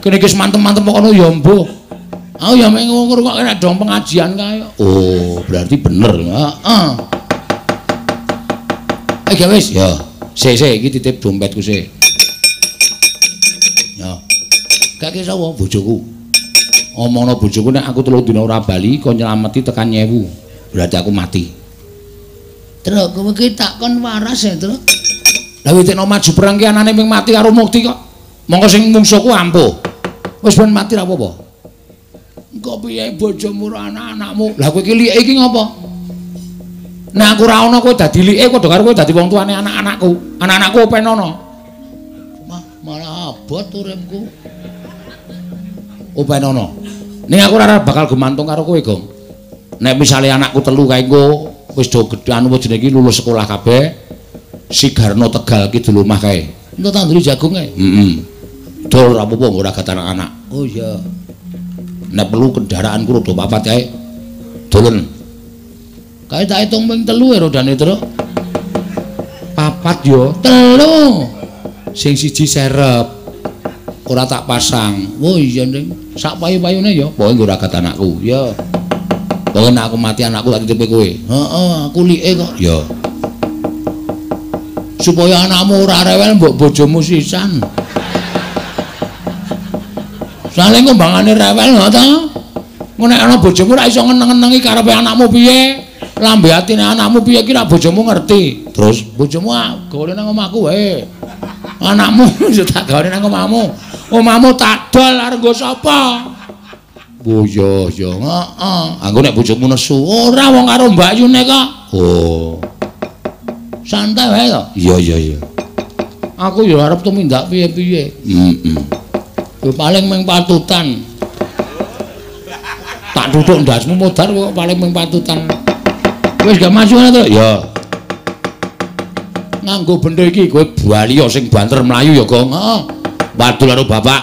Kene iki mantem-mantem kok ngono ya mbuh. Aku ya mek ngono kok nek dong pengajian kae. Oh, berarti bener. Heeh. Eh, wis ya. Sik sik iki titip dompetku sik. Ya. Gak kira sapa bojoku. Omongno bojoku nek aku telu dina ora bali kok nyelameti tekan nyewu. Berarti aku mati. Truk kowe ki takon waras ya, Truk. Lah witekno maju perang ki anane ping mati karo mukti kok. Monggo sing mungsuhku ampuh. Wis ben mati ra apa-apa. Engko piye bojomu ora anak-anakmu? Lah kowe iki like iki ngopo? Nek aku ora ana kowe dadi like padha karo kowe dadi wong tuane anak-anakku. Anak-anakku open ana. Mah malah abot uripku. Open ana. Ning aku ora bakal gumantung karo kowe, Gong. Nek misale anakku telu kae engko wis do gedhe anu jenenge iki lulus sekolah kabeh. Si Garno Tegal ki dulu omah kae. Entuk tanduri jagung kae. Heeh. Dol apa-apa ora gat anak-anak. Oh iya. Nek perlu kendaraanku rada papat kae. Dolen. Kae tak hitung ping telu ya rodane, Truk. Papat yo. Telu. Sing siji serep. Ora tak pasang. Oh iya, Ning. Sak payu-payune ya. Pokoke ora gat anakku. Ya. Pokoke aku mati anakku tak titipe kowe. Heeh, aku like kok. Ya. Supaya anakmu ora rewel mbok bojomu sisan. Saling kembangane rewel ngono ta? Ngono ana bojomu ora iso ngeneng-ngenengi karepe anakmu piye? Lambe atine anakmu piye ki nek bojomu ngerti. Terus bojomu gawe nang omahku wae. Anakmu yo tak gawe nang omahmu. Omahmu tak dol arep nggo sapa? Oh iya iya, heeh. Anggo nek bojomu nesu, ora wong karo Mbak Yune kok. Oh. Santai wae to. Iya iya iya. Aku yo arep tumindak piye-piye. Heeh. Yo paling mung patutan. Tak tutuk ndasmu modar kok paling mung patutan. Wis gak maju ngono to? Ya. Nganggo benda iki kowe bali sing banter mlayu ya, Gong. Heeh. Wadul karo Bapak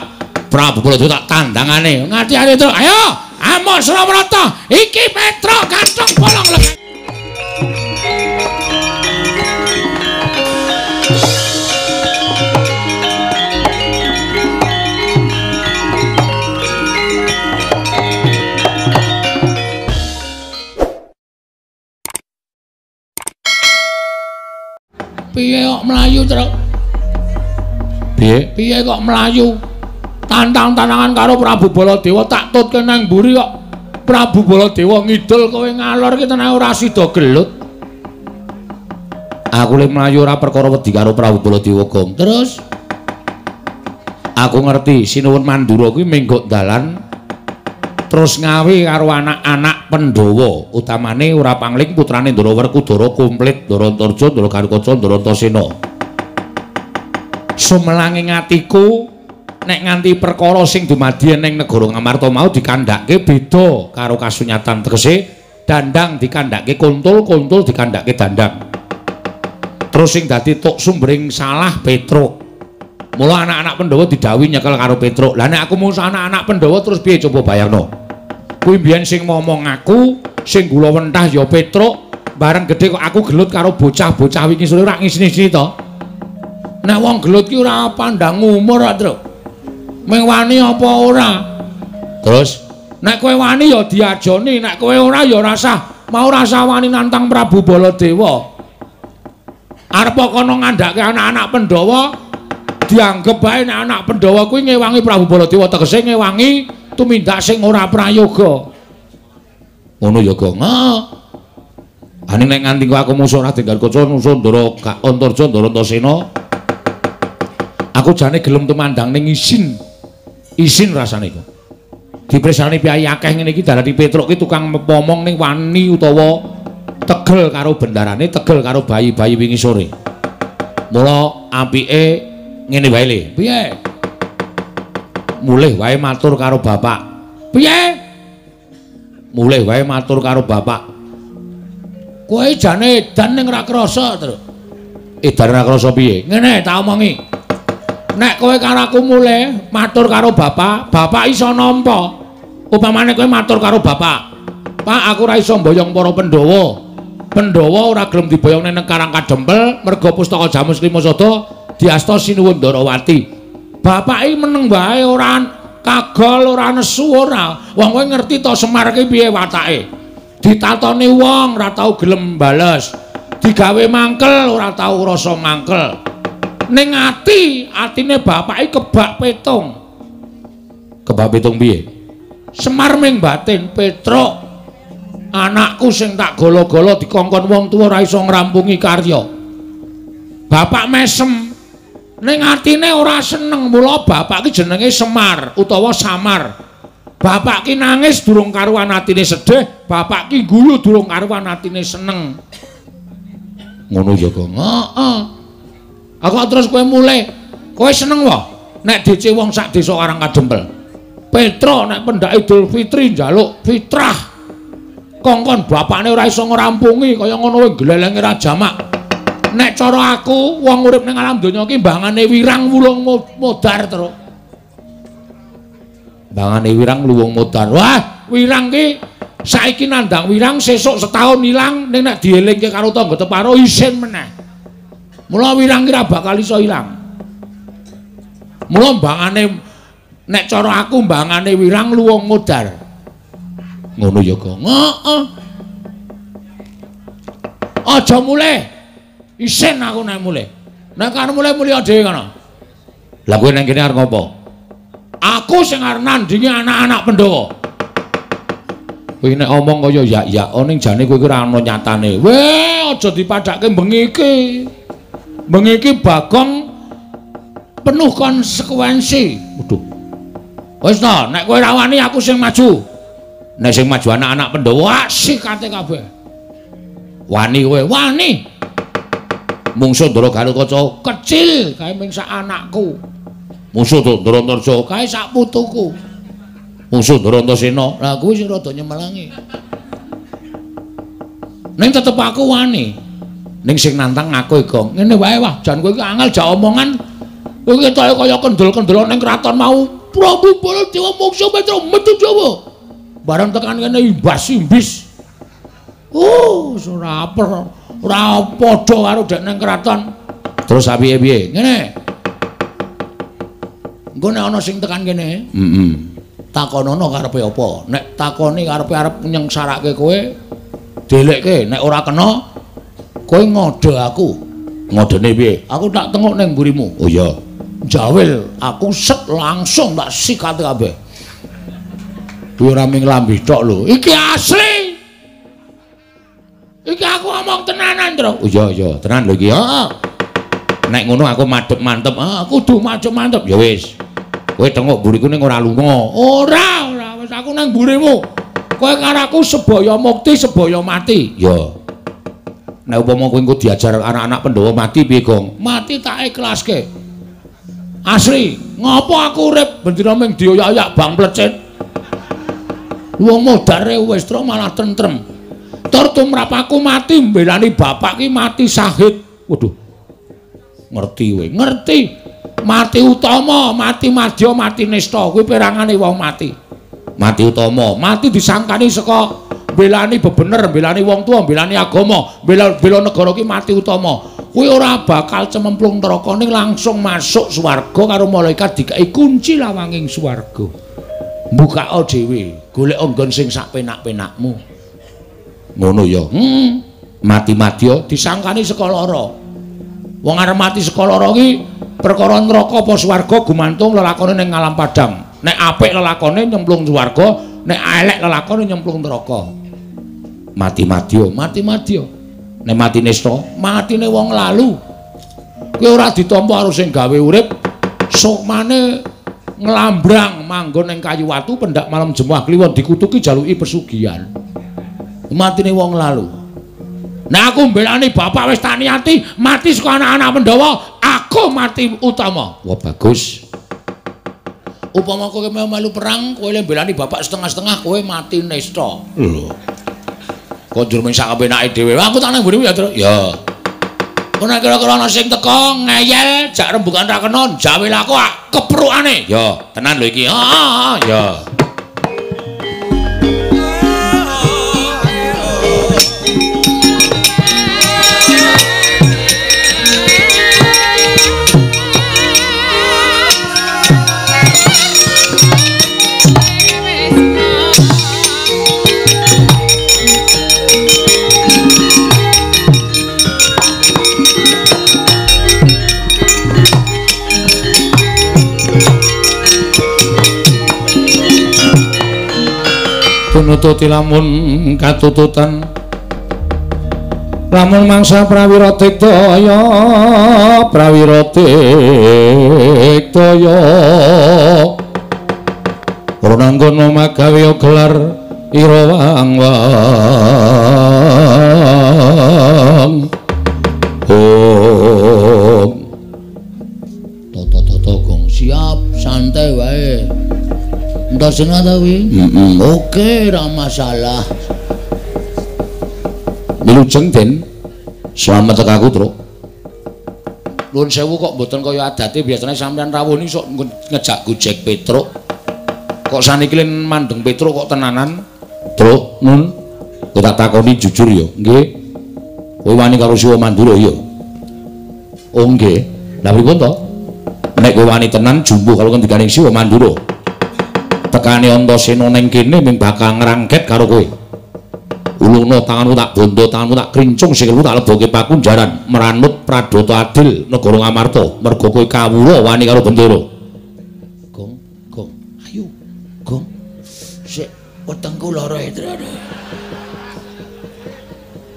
Prabu Baladewa tak tandangane. Ngati-ati to. Ayo, Amok Surawarata. Iki Petro gantung bolong lengan. Piye kok mlayu, Truk? Piye? Piye kok mlayu? Tantang-tantangan karo Prabu Baladewa tak tutke nang mburi kok. Prabu Baladewa ngidul kowe ngalor ki tenan ora sida gelut. Aku le mlayu ora perkara wedi karo Prabu Baladewa, Gong. Terus aku ngerti sinuwun Mandura kuwi menggo dalan terus ngawe karo anak-anak Pandhawa, utamane ora pangling putrane Ndara Werkudara komplit Ndara Antarja, Ndara Garukaca, Ndara Antasena. Sumelanging atiku nek nganti perkara sing dumadi ning negara Ngamarta mau dikandhake beda karo kasunyatan tegese dandang dikandhake kuntul, kuntul dikandhake dandang. Terus sing dadi tuk sumbering salah Petruk. Mula anak-anak Pandhawa didhawuhi nyekel karo Petruk. Lah nek aku mau anak-anak Pandhawa terus piye coba bayangno? Kuwi mbiyen sing ngomong aku, sing gula wentah ya Petruk, bareng gedhe kok aku gelut karo bocah-bocah wingi sore ora ngisini-sini to. Nek wong gelut ki ora pandang umur, Truk. Meng wani apa ora? Terus nek kowe wani ya diajoni, nek kowe ora ya rasa mau rasa wani nantang Prabu Baladewa. Arep kono ngandhake anak-anak Pandhawa dianggep bae nek anak Pandhawa kuwi ngewangi Prabu Baladewa tegese ngewangi tumindak sing ora prayoga. Ngono ya, Gong. Ane nek nganti aku musuh Raden Garkaca musuh Ndara Antarja Ndara Antasena. Aku jane gelem tumandang ning isin. Isin rasane iku. Dipresani piyai akeh ngene iki darani Petruk ki tukang ngomong ning wani utawa tegel karo bendarane, tegel karo bayi-bayi wingi sore. Mula apike ngene wae le. Piye? Mulih wae matur karo bapak. Piye? Mulih wae matur karo bapak. Kowe jane edan ning ra krasa, Tru. Edan ra krasa piye? Ngene tak omongi. Nek kowe karo aku mulih matur karo bapak, bapak iso nampa. Upamane kowe matur karo bapak. Pak, aku ora iso mboyong para Pandhawa. Pandhawa ora gelem diboyong ning Karang Kadempel merga pustaka Jamus Klimasada diasta sinuwun Ndarawati. Bapak iki meneng wae ora kagol ora nesu ora. Wong kowe ngerti to Semar ki piye watake? Ditatoni wong ora tau gelem bales. Digawe mangkel ora tau rasa mangkel. Ning ati, atine bapake kebak petung. Kebak petung piye? Semar ming batin Petruk. Anakku sing tak golo-golo dikongkon wong tuwa ora iso ngrampungi karya. Bapak mesem ning atine ora seneng mula bapak ki jenenge Semar utawa Samar. Bapak ki nangis durung karuan atine sedih, bapak ki guyu durung karuan atine seneng. Ngono ya kok. Heeh. Aku terus kowe mulai, kowe seneng wae nek DC wong sak desa Karang Kadempel. Petro nek pendak Idul Fitri njaluk fitrah. Kongkon bapakne ora iso ngrampungi kaya ngono wae glelenge ra jamak. Nek cara aku wong urip ning alam donya iki mbangane wirang wulung modar terus. Mbangane wirang luwung modar. Wah, wirang ki saiki nandang wirang sesuk setahun ilang ning nek dielingke karo tangga teparo isin meneh. Mula wirang ki ora bakal iso ilang. Mula mbangane nek cara aku mbangane wirang luwung modar. Ngono ya, Kang. Heeh. Aja mulih. Isin aku nek mulai. Nek kan mulai mulya dhewe kana. Lah kowe nang kene arep ngopo? Aku sing arep nandingi anak-anak Pandhawa. Kowe nek omong kaya ya ya oh, ning jane kowe ora ana nyatane. Weh, aja dipadhake bengi iki. Bengi iki Bagong penuh konsekuensi. Waduh. Wis to, nek kowe ra wani aku sing maju. Nek sing maju anak-anak Pandhawa asik kate kabeh. Wani kowe, wani. Mungsuh Ndara Galukaca kecil kae ming sak anakku. Mungsuh Ndara Antarja kae sak putuku. Mungsuh Ndara Antasena, lah kuwi sing rada nyemelangi. Ning tetep aku wani. Ning sing nantang aku iki, ngene wae wah, jan kowe iki angel jak omongan. Kowe ketoke kaya kendel-kendel ning kraton mau. Prabu Baladewa mungsuh Petra metu Jawa. Bareng tekan kene imbas imbis. Oh, ora apa ora padha karo dek nang kraton. Terus piye-piye? Ngene. Engko nek ana sing tekan kene, heeh. Mm -mm. Takonono karepe apa? Nek takoni karepe arep nyengsarake kowe, delekke. Nek ora kena, kowe ngode aku. Ngodene piye? Aku tak tengok ning mburimu. Oh iya. Jawil, aku set langsung tak sikat kabeh. Kuwi ora ming lambi tok lho. Iki asli. Iki aku ngomong tenanan, Tru. Oh iya, iya, tenan lho iki. Heeh. Nek ngono aku madhep mantep. Ah, kudu madhep mantep. Ya wis. Kowe tengok buriku ning ora lunga. Ora, ora. Wis aku nang burimu. Kowe karo aku sebaya mukti, sebaya mati. Ya. Nek upama kowe engko diajar anak-anak Pandhawa mati piye, Gong? Mati tak ikhlaske. Asri, ngopo aku urip bendina ming dioyak-oyak bang plecet? Wong modare wis malah tentrem. Tur tumrap aku mati mbelani bapak ki mati sahid waduh. Ngerti kowe? Ngerti. Mati utama mati madya mati nista kuwi perangane wong mati. Mati utama mati disangkani saka mbelani bebener mbelani wong tuwa mbelani agama bela bela negara ki mati utama. Kuwi ora bakal cememplung neraka ning langsung masuk swarga karo malaikat dikai kunci lawanging swarga. Mbukao dhewe golek nggon sing sak penak-penakmu ngono ya. Hmm. mati madya disangkani saka lara. Wong arep mati saka lara ki perkara neraka apa swarga gumantung lelakone ning alam padang. Nek apik lelakone nyemplung swarga nek elek lelakone nyemplung neraka. Mati madya mati madya nek mati nesta matine wong lalu. Kowe ora ditampa karo sing gawe urip sok mane nglambrang manggon ning kayu watu pendak malam jemuah kliwon dikutuki jaluki pesugihan matine wong lalu. Nah aku mbelani bapak wis tak niati mati saka anak-anak Pandhawa, aku mati utama. Wah bagus. Upama kowe melu perang, kowe le mbelani bapak setengah-setengah, kowe mati nesta. Lho. Kok njur mung sak kepenake dhewe. Aku tak nang mburi ya, Tru. Ya. Nek kira-kira ana sing teko ngeyel, jak rembugan ra kena, jawil aku keprukane. Ya, tenan lho iki. Heeh, ya. Nututi lamun katututan. Lamun mangsa prawira daya prawira daya Ronanggono magawe gelar ira wang wang Om. Toto toto gong siap santai wae Entasena ta wi? Mm Oke, ra masalah. Milujeng Den Selamat tek aku, Truk Nuwun sewu kok mboten kaya adate biasane sampean rawuh sok ngejak Gojek Petruk. Kok saniki len mandeng Petruk kok tenanan? Truk, Nun. Kowe tak takoni jujur ya, nggih. Kowe wani karo Siwa Mandura ya? Oh nggih. Lah pripun to? Nek kowe wani tenan jumbuh karo ngendikane Siwa Mandura. Tekane Antasena ning kene mung bakal ngrangket karo kowe. Ulungno tanganmu tak bondo, tanganmu tak krincung sikilmu tak leboke pakunjaran meranut pradata adil negara Ngamarta mergo kowe kawula wani karo bendera. Gong, gong. Ayo, gong. Sik wetengku lara Edra.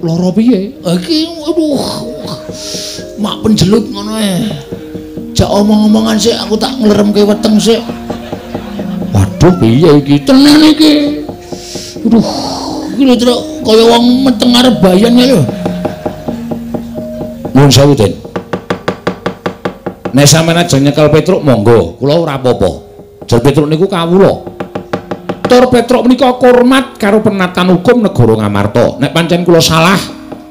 Lara piye? Iki aduh. Mak penjelut ngono ae. Jak omong-omongan sik aku tak ngleremke weteng sik. Waduh piye iki? Tenan iki. Aduh, iki lho Truk, kaya wong meteng arep bayan ya lho. Nuwun sewu, Den. Nek sampeyan ajeng nyekel Petruk monggo, kula ora apa-apa. Jer Petruk niku kawula. Tur Petruk menika hormat karo penatan hukum negara Ngamarta. Nek pancen kula salah,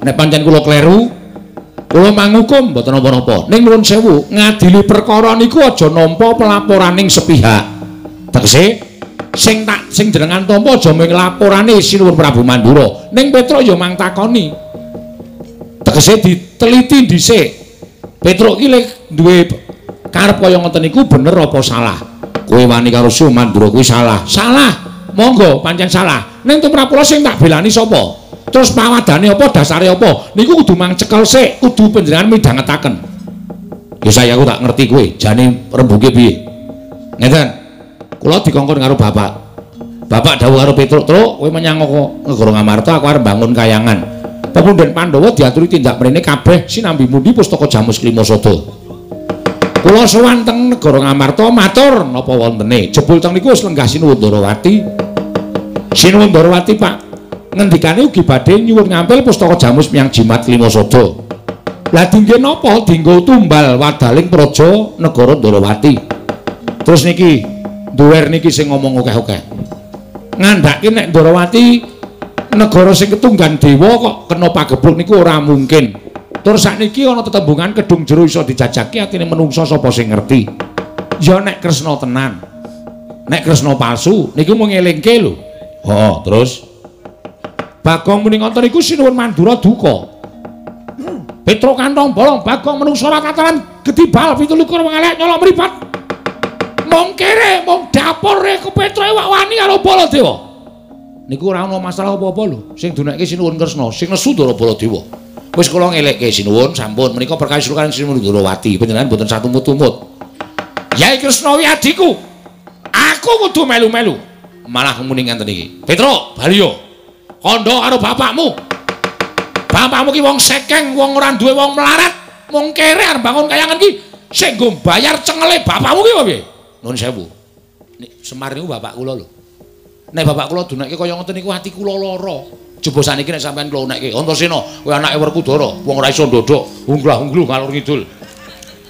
nek pancen kula kleru, kula mangukum mboten napa-napa. Ning nuwun sewu, ngadili perkara niku aja nampa pelaporaning sepihak. Tegese sing tak sing jenengan tampa aja mung laporane Sinuwun Prabu Mandura. Ning Petruk ya mang takoni. Tegese diteliti dhisik. Petruk iki lek duwe karep kaya ngoten niku bener apa salah? Kowe wani karo Sinuwun Mandura kuwi salah. Salah. Monggo pancen salah. Ning tumrapula sing tak belani sapa? Terus pawadane apa dasare apa? Niku kudu mang cekel sik, kudu panjenengan midhangetaken. Ya saya aku tak ngerti kowe, jane rembuge piye? Ngeten. Kula dikongkon karo bapak. Bapak dawuh karo Petruk, "Truk, kowe menyang negara Ngamarta aku arep bangun kayangan." Pepundhen Pandhawa diaturi tindak mrene kabeh sinambi mundi pustaka Jamus Klimasada. Kula sowan teng negara Ngamarta matur napa wontene. Jebul teng niku wis lenggah Sinuwun Ndarawati. Sinuwun Ndarawati, Pak. Ngendikane ugi badhe nyuwun ngampil pustaka Jamus miyang Jimat Klimasada. Lah dingge napa dinggo tumbal wadaling praja negara Ndarawati. Terus niki duwer niki sing ngomong akeh-akeh. Ngandhake nek Ndarawati negara sing ketunggan dewa kok kena pagebluk niku ora mungkin. Tur sakniki ana tetembungan kedung jero iso dijajaki atine menungsa sapa sing ngerti. Ya nek Kresna tenan. Nek Kresna palsu niki mung ngelingke lho. Ha, terus Bagong muni ngoten iku sinuwun Mandura duka. Petro kantong bolong Bagong menungsa ora kataran gedibal 17 wong elek nyolok mripat. Mong kere, mong dapur e ke Petro e wani karo Baladewa. Niku ora ana masalah apa-apa lho. Sing dunekke sinuwun Kresna, sing nesu Ndara Baladewa. Wis kula ngelekke sinuwun sampun menika perkawis kaliyan Sinuwun Ndarawati panjenengan mboten satumut-tumut. Yai Kresna wi adiku. Aku kudu melu-melu. Malah muni ngenten iki. Petro, Baliyo. Kandha karo bapakmu. Bapakmu ki wong sekeng, wong ora duwe wong melarat. Mung kere bangun kayangan ki sing nggo bayar cengele bapakmu ki piye? Nuwun sewu. Nek Semar niku bapak kula lho. Nek bapak kula dunekke kaya ngoten niku ati kula lara. Coba saniki nek sampean kula nekke Antasena, kowe anake Werkudara, wong ora iso ndodok, unglah-ungluh ngalur ngidul.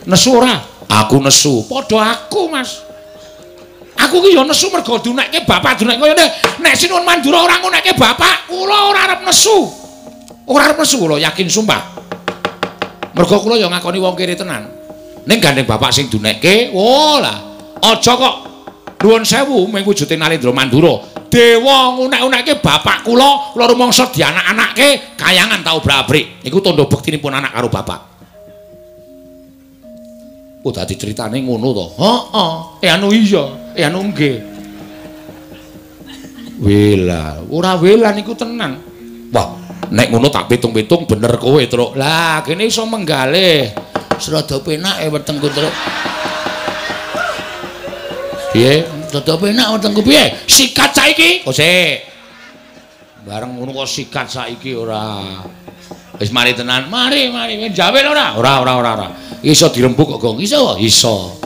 Nesu ora? Aku nesu. Padha aku, Mas. Aku ki ya nesu mergo dunekke bapak dunekke kaya nek Sinuwun Mandura ora ngunekke bapak, kula ora arep nesu. Ora arep nesu kula, yakin sumpah. Mergo kula ya ngakoni wong kere tenan. Ning gandeng bapak sing dunekke, oh lah. Aja kok nuwun sewu mung wujude Narendra Mandura. Dewa ngunek-unekke bapak kula, kula rumangsa dianak-anakke kayangan tau brabrik. Iku tandha bektinipun anak karo bapak. Oh dadi critane ngono to. Heeh. Eh anu iya, eh anu nggih. Wela, ora wela niku tenan. Wah, nek ngono tak pitung-pitung bener kowe, Truk. Lah, kene iso menggalih. Serada penake wetengku Truk. Piye? Serada penak wetengku piye? Sikat saiki. Oh, sik. Bareng ngono kok sikat saiki ora. Wis mari tenan. Mari, mari. Jawen ora? Ora, ora, ora, ora. Iso dirembuk kok, Gong. Iso, iso.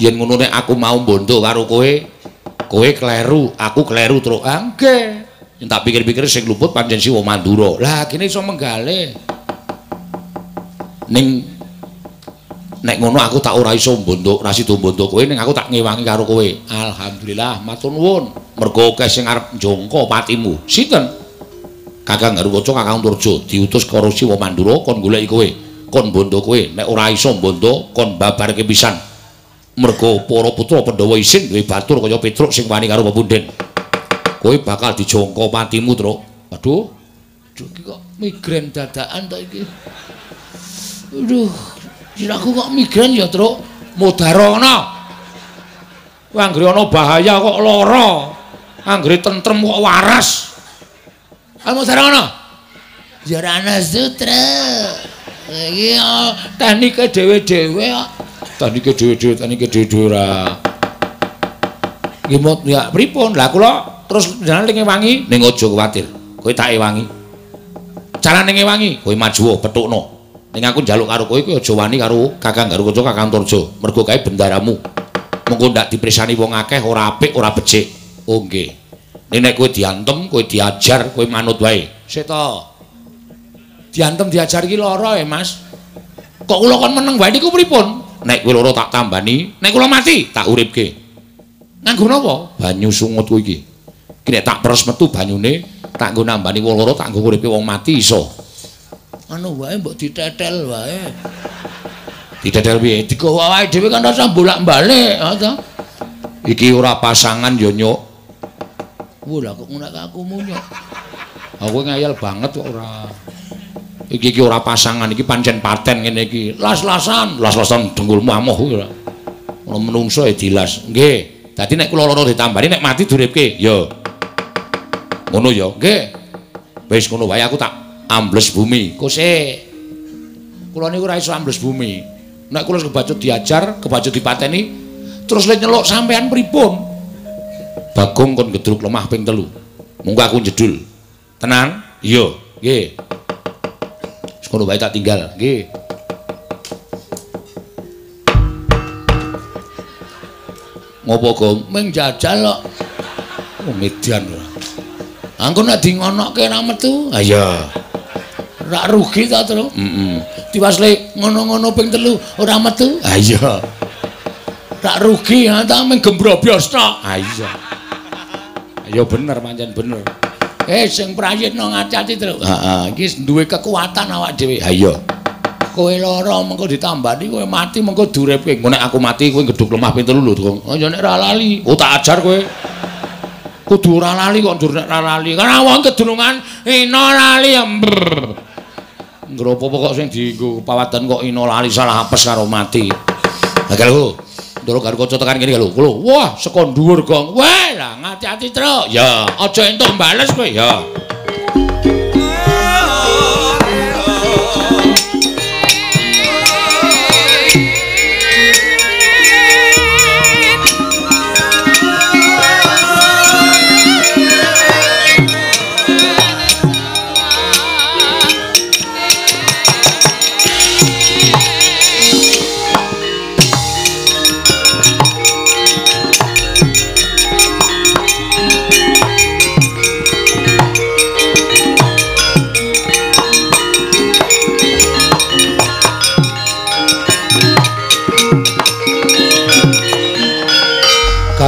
Yen ngono nek aku mau mbondo karo kowe, kowe kleru, aku kleru terus. Ah, nggih. Yen tak pikir-pikir sing luput pancen Siwa Mandura. Lah, kene iso menggale. Ning nek ngono aku tak ora iso mbondo, ora sida mbondo kowe ning aku tak ngewangi karo kowe. Alhamdulillah, matur nuwun. Mergo akeh sing arep njongko patimu. Sinten? Kakang Garwaca Kakang Turjo diutus karo Siwa Mandura kon goleki kowe, kon bondo kowe. Nek ora iso bondo, kon babarke pisan. Mergo para putra Pandhawa isin duwe batur kaya Petruk sing wani karo pepunden. Kowe bakal dijongko matimu, Truk. Aduh iki kok migren dadakan ta iki. Aduh, siraku kok migren ya, Truk. Mudarana. Anggere ana bahaya kok lara. Anggere tentrem kok waras. Kamu sarana? Jarana sutra. Iki oh, teknike dhewe-dhewe kok. Teknike dhewe-dhewe, teknike dhewe-dhewe ora. Nggih mot ya pripun? Lah kula terus jenengan ning wangi ning aja kuwatir. Kowe tak ewangi. Carane ngewangi, kowe maju petukno. Ning aku njaluk karo kowe kowe aja wani karo Kakang Garukaca Kakang Turjo. Mergo kae bendaramu. Mengko ndak diprisani wong akeh ora apik, ora becik. Oh nggih. Nek nek kowe diantem, kowe diajar, kowe manut wae. Seta. Diantem diajar iki lara ya, Mas. Kok kula kon meneng wae niku pripun? Nek kowe lara tak tambani, nek kula mati tak uripke. Nganggo napa? Banyu sungut kuwi iki. Nek tak peres metu banyune, tak nggo nambani wong lara, tak nggo uripe wong mati iso. Anu wae mbok ditetel wae. Didadel piye? Digawa wae dhewe kan rasa bolak-balik, ta? Iki ora pasangan ya, Nyuk. Wah, kok ngunak aku munyok. Aku ngayal banget kok ora. Iki iki ora pasangan, iki pancen paten ngene iki. Las-lasan, las-lasan dengkulmu amoh kuwi ora. Ono menungso ya dilas. Nggih. Dadi nek kula lara ditambani nek mati duripke, ya. Ngono ya. Nggih. Wis ngono wae aku tak ambles bumi. Kose. Kula niku ora iso ambles bumi. Nek kula kebacut diajar, kebacut dipateni, terus le nyeluk sampean pripun? Bagong kon gedruk lemah ping telu. Monggo aku jedul. Tenan? Iya, nggih. Wis ngono wae tak tinggal, nggih. Ngopo, Gong? Ming jajal kok. Oh, ora. Angko nek di ngonokke ra metu, Ah iya. Ra rugi ta, Tru? Heeh. Diwasle ngono-ngono ping telu ora metu, Ah iya. ra rugi ha ta ming gembrobos tok. Ah iya. Ayo bener pancen bener. Eh sing prayitno ngati-ati, Tru. Heeh. Iki duwe kekuatan awak dhewe. Ah iya. Kowe lara mengko ditambani kowe mati mengko Duripke engko nek aku mati kowe gedhuk lemah ping telu lho, Gong. Oh ya nek ra lali. Oh tak ajar kowe. Kudu ora lali kok ndur nek ora lali. Kan awon kedulungan ina lali ember. Ngropo kok sing dienggo pawatan kok ina lali salah apes karo mati. Lah kalau ndoro karo kanca tekan kene lho. Lho, wah saka dhuwur gong. Wah, lah ngati-ati truk. Ya, aja entuk bales kowe ya.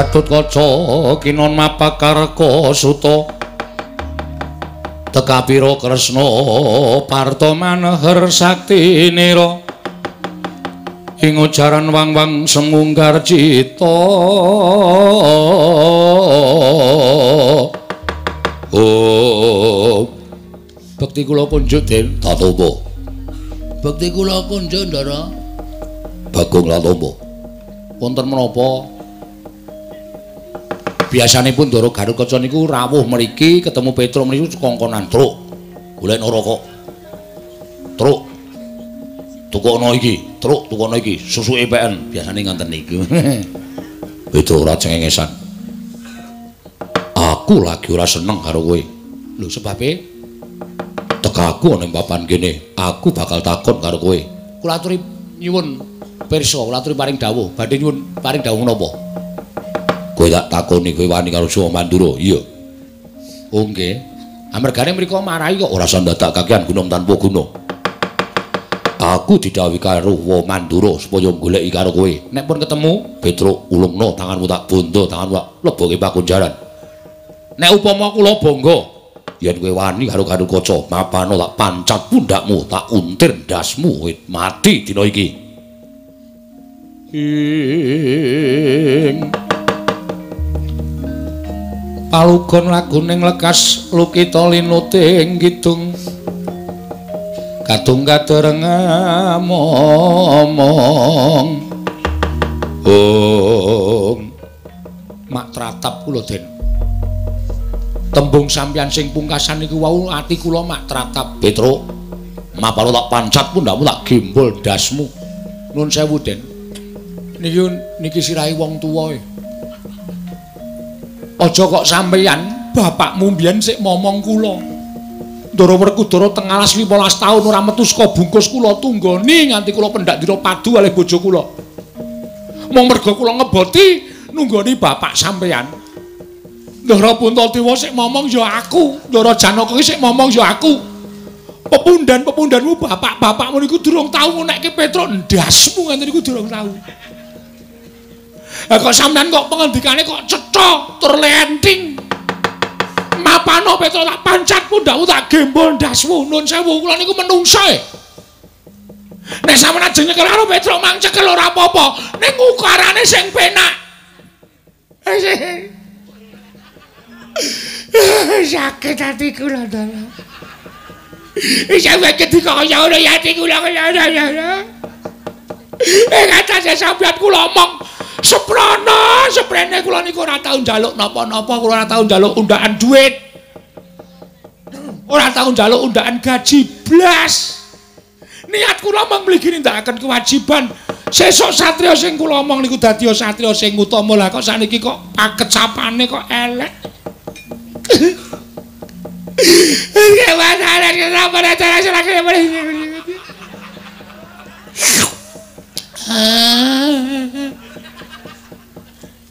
Gatut kaca kinon mapakarka suta. Tekapira Kresna parta maneher sakti nira. Ing ujaran wang-wang semunggar cita. Oh Bekti kula punjuk Den Tatopo Bekti kula kunjuk Ndara. Bagong Latopo Wonten menapa biasanipun Ndara Garukaca niku rawuh mriki ketemu Petruk mriku kongkonan truk. Golek neraka. Truk. Tukono iki, truk tukono iki, susuke PN biasane ngoten niku. Petruk ora cengengesan. Aku lagi ora seneng karo kowe. Lho sebabe tekaku ana ing papan kene, aku bakal takon karo kowe. Kula aturi nyuwun pirsa, kula aturi paring dawuh, badhe nyuwun paring dawuh napa? Kowe tak takoni kowe wani karo Suwa Mandura? Iya. Oh nggih. Amargane mriku marahi kok ora usah dadak kakean gunung tanpa guna. Aku didhawuhi karo Wa Mandura supaya goleki karo kowe. Nek pun ketemu, Petruk ulungno tanganmu tak bondo, tanganmu tak leboke pakunjaran. Nek upama kula bangga yen kowe wani karo karo kaca, mapano tak pancat pundakmu, tak untir ndasmu wit mati dina iki. Ing palugon laguning lekas lukita linuting kidung kadung kadereng momong Om. Mak tratap kula den. Tembung sampeyan sing pungkasan niku wau ati kula mak tratap Petro. Mapalo tak pancat pundakmu tak gembol dasmu. Nun sewu den. Niki niki sirahe wong tuwa e Aja kok sampeyan bapakmu mbiyen sik momong kula. Ndara Werkudara teng alas 15 taun ora metu saka bungkus kula tunggoni nganti kula pendak dira padu kalih bojo kula. Mong merga kula ngeboti nunggoni bapak sampeyan. Ndara Puntadewa sik momong ya aku, Ndara Janaka sik momong ya aku. Pepundan-pepundanmu bapak-bapakmu niku durung tau ngonekke Petruk ndasmu nganti niku durung tau. Lah kok sampean kok pengendikane kok cetha tur lenting. Mapano Petro tak pancat pundakmu tak gembol ndasmu nun sewu kula niku menungsa e. Nek sampean ajeng nyekel karo Petro mang cekel ora apa-apa, ning ukarane sing penak. Sakit hati kula dalah. Isa sakit kaya ngono ya kula kaya ngono. Eh kata sampean kula omong Seprana, seprene kula niku ora tau njaluk napa-napa, kula ora tau njaluk undakan duit. Ora tau njaluk undakan gaji blas. Niat kula mung mligi nindakaken kewajiban. Sesuk satriya sing kula omong niku dadi satriya sing utama. Lah kok saniki kok pakecapane kok elek. Gimana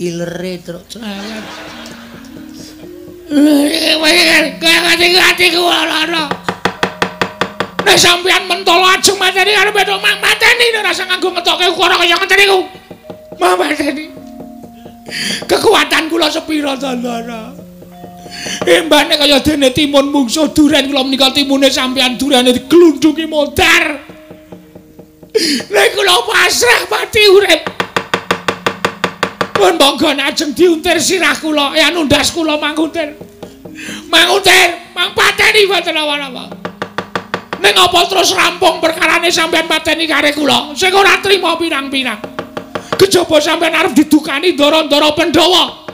ilere truk cerewet. Kaya ngati-ngati ku lara. Nek sampeyan mentolo ajeng mateni karo bedok mang mateni rasa nganggo ngetoke ukara kaya ngeten niku. Mang mateni. Kekuatan kula sepira dandara. Embane kaya dene timun mungsuh duren kula menika timune sampeyan durane diglundungi modar. Nek kula pasrah mati urip. Pun monggo ajeng diuntir sirah kula? Ya nundas kula manguntir manguntir mang pateni mboten apa-apa ning apa terus rampung perkarane sampean pateni kare kula? Sing ora trima pirang-pirang. Kejaba sampean arep didukani ndara-ndara Pandhawa.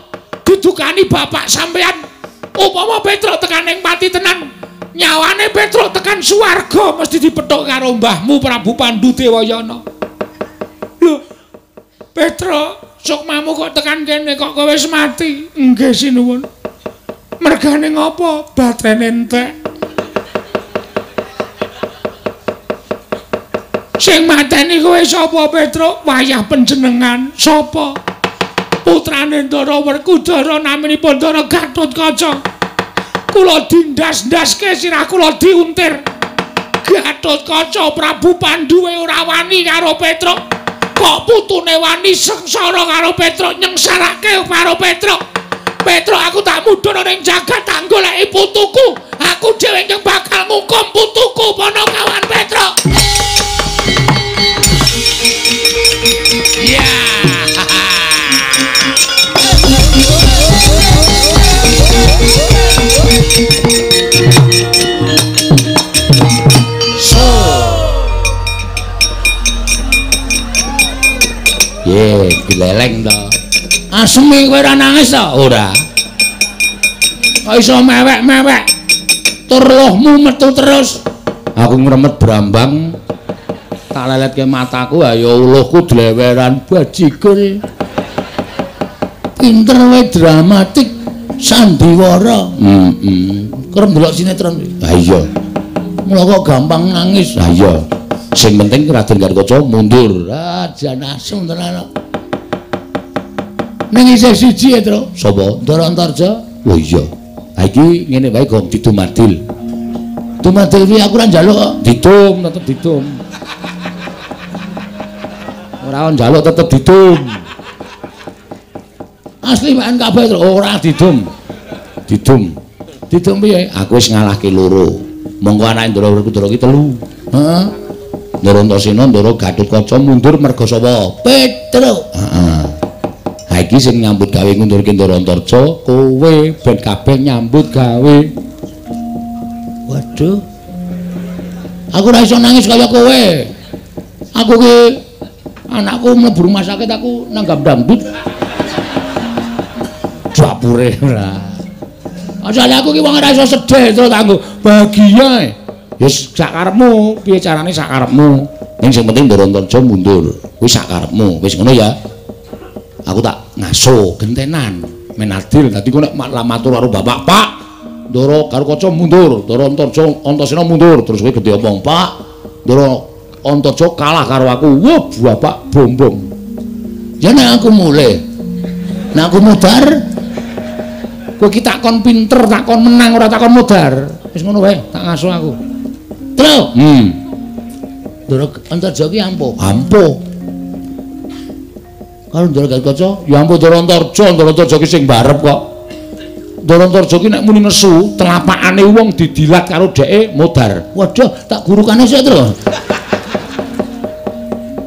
Didukani bapak sampean. Upama Petro tekan ing pati tenan. Nyawane Petro tekan swarga mesti dipethuk karo mbahmu Prabu Pandu Dewayana lho Petro Sukmamu kok tekan kene kok kowe wis mati. Nggih sinuwun. Mergane ngopo? Batrene entek. Sing mateni kowe sapa, Petruk? Wayah panjenengan. Sapa? Putrane Ndara Werkudara naminipun Ndara Gatotkaca. Kula dindas-ndaske sirah kula diuntir. Gatotkaca Prabu Pandu ora wani karo Petruk. Kok putune wani sengsara karo Petruk nyengsarake karo Petruk. Petruk aku tak mudhun ning jagat tak goleki putuku. Aku dhewe yang bakal ngukum putuku ponokawan Petruk. Ye, dileleng to. Asmi kowe ora nangis to? Ora. Kok iso mewek-mewek? Tur lohmu metu terus. Aku ngremet brambang. Tak leletke mataku ayo uluhku dleweran bajigur. Pinter wae dramatik. Sandiwara. Heeh. Kerep ndelok sinetron. Ha iya. Mula kok gampang nangis. Ha iya. Sing penting Raden Garkaca mundur. Ah, jan asem tenan. Ning isih siji ya, Tru. Sapa? Ndara Antarja. Oh iya. Ha iki ngene wae Gong didumadil. Dumadil iki aku ora njaluk kok. Ditum tetep ditum. Ora njaluk tetep ditum. Asli main kabeh, Tru. Ora didum. Didum. Didum piye? Aku wis ngalahke loro. Monggo anake Ndara Werkudara ki telu. Heeh. Ndara Antasena, Ndara Gatotkaca mundur merga sapa? Petruk. Heeh. Ha iki sing nyambut gawe ngundurke Ndara Antarja, kowe ben kabeh nyambut gawe. Waduh. Aku ora iso nangis kaya kowe. Aku ki anakku mlebu rumah sakit aku nanggap dangdut. Dapure ora. Asale aku ki wong ora iso sedih terus kanggo bahagia. Ya sak karepmu, piye carane sak karepmu. Ning sing penting Ndara Antarja mundur. Kuwi sak karepmu. Wis ngono ya. Aku tak ngaso gentenan menadil. Dadi kok nek matur karo bapak, Pak, Ndara karo kaca mundur, Ndara Antarja Antasena mundur. Terus kowe gedhe omong, Pak, Ndara Antarja kalah karo aku. Wah, bapak bombong. Ya nek aku mulai. Nek aku mudar, Kowe ki takon pinter, takon menang ora takon mudar. Wis ngono wae, tak ngaso aku. Terus Hmm, Ndara Antarja ki ampuh. ampuh. Karo Ndara Gatkaca, Ya ampun Ndara Antarja, Ndara Antarja ki sing barep kok. Ndara Antarja ki nek muni nesu, telapakane wong didilat karo dheke modar. waduh, tak gurukane sik terus.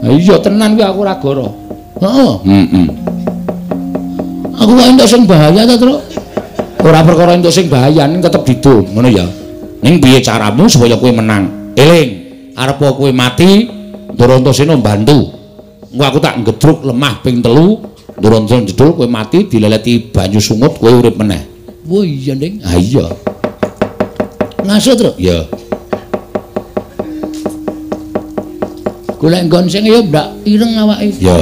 Ha iya tenan kuwi aku ora goro. Heeh. Heeh. Aku kok entuk sing bahaya ta, Tru? Ora perkara entuk sing bahaya ning tetep didum, ngono ya. Ning piye caramu supaya kowe menang? Eling, arep kowe mati, Ndara Antasena bantu. Engko aku tak ngedruk lemah ping telu, Ndara Antasena jedul kowe mati dileleti banyu sungut kowe urip meneh. Wah iya, Ning. Ha iya, Ngaso, Tru. ya. Golek nggon sing ya ndak ireng awake. Ya.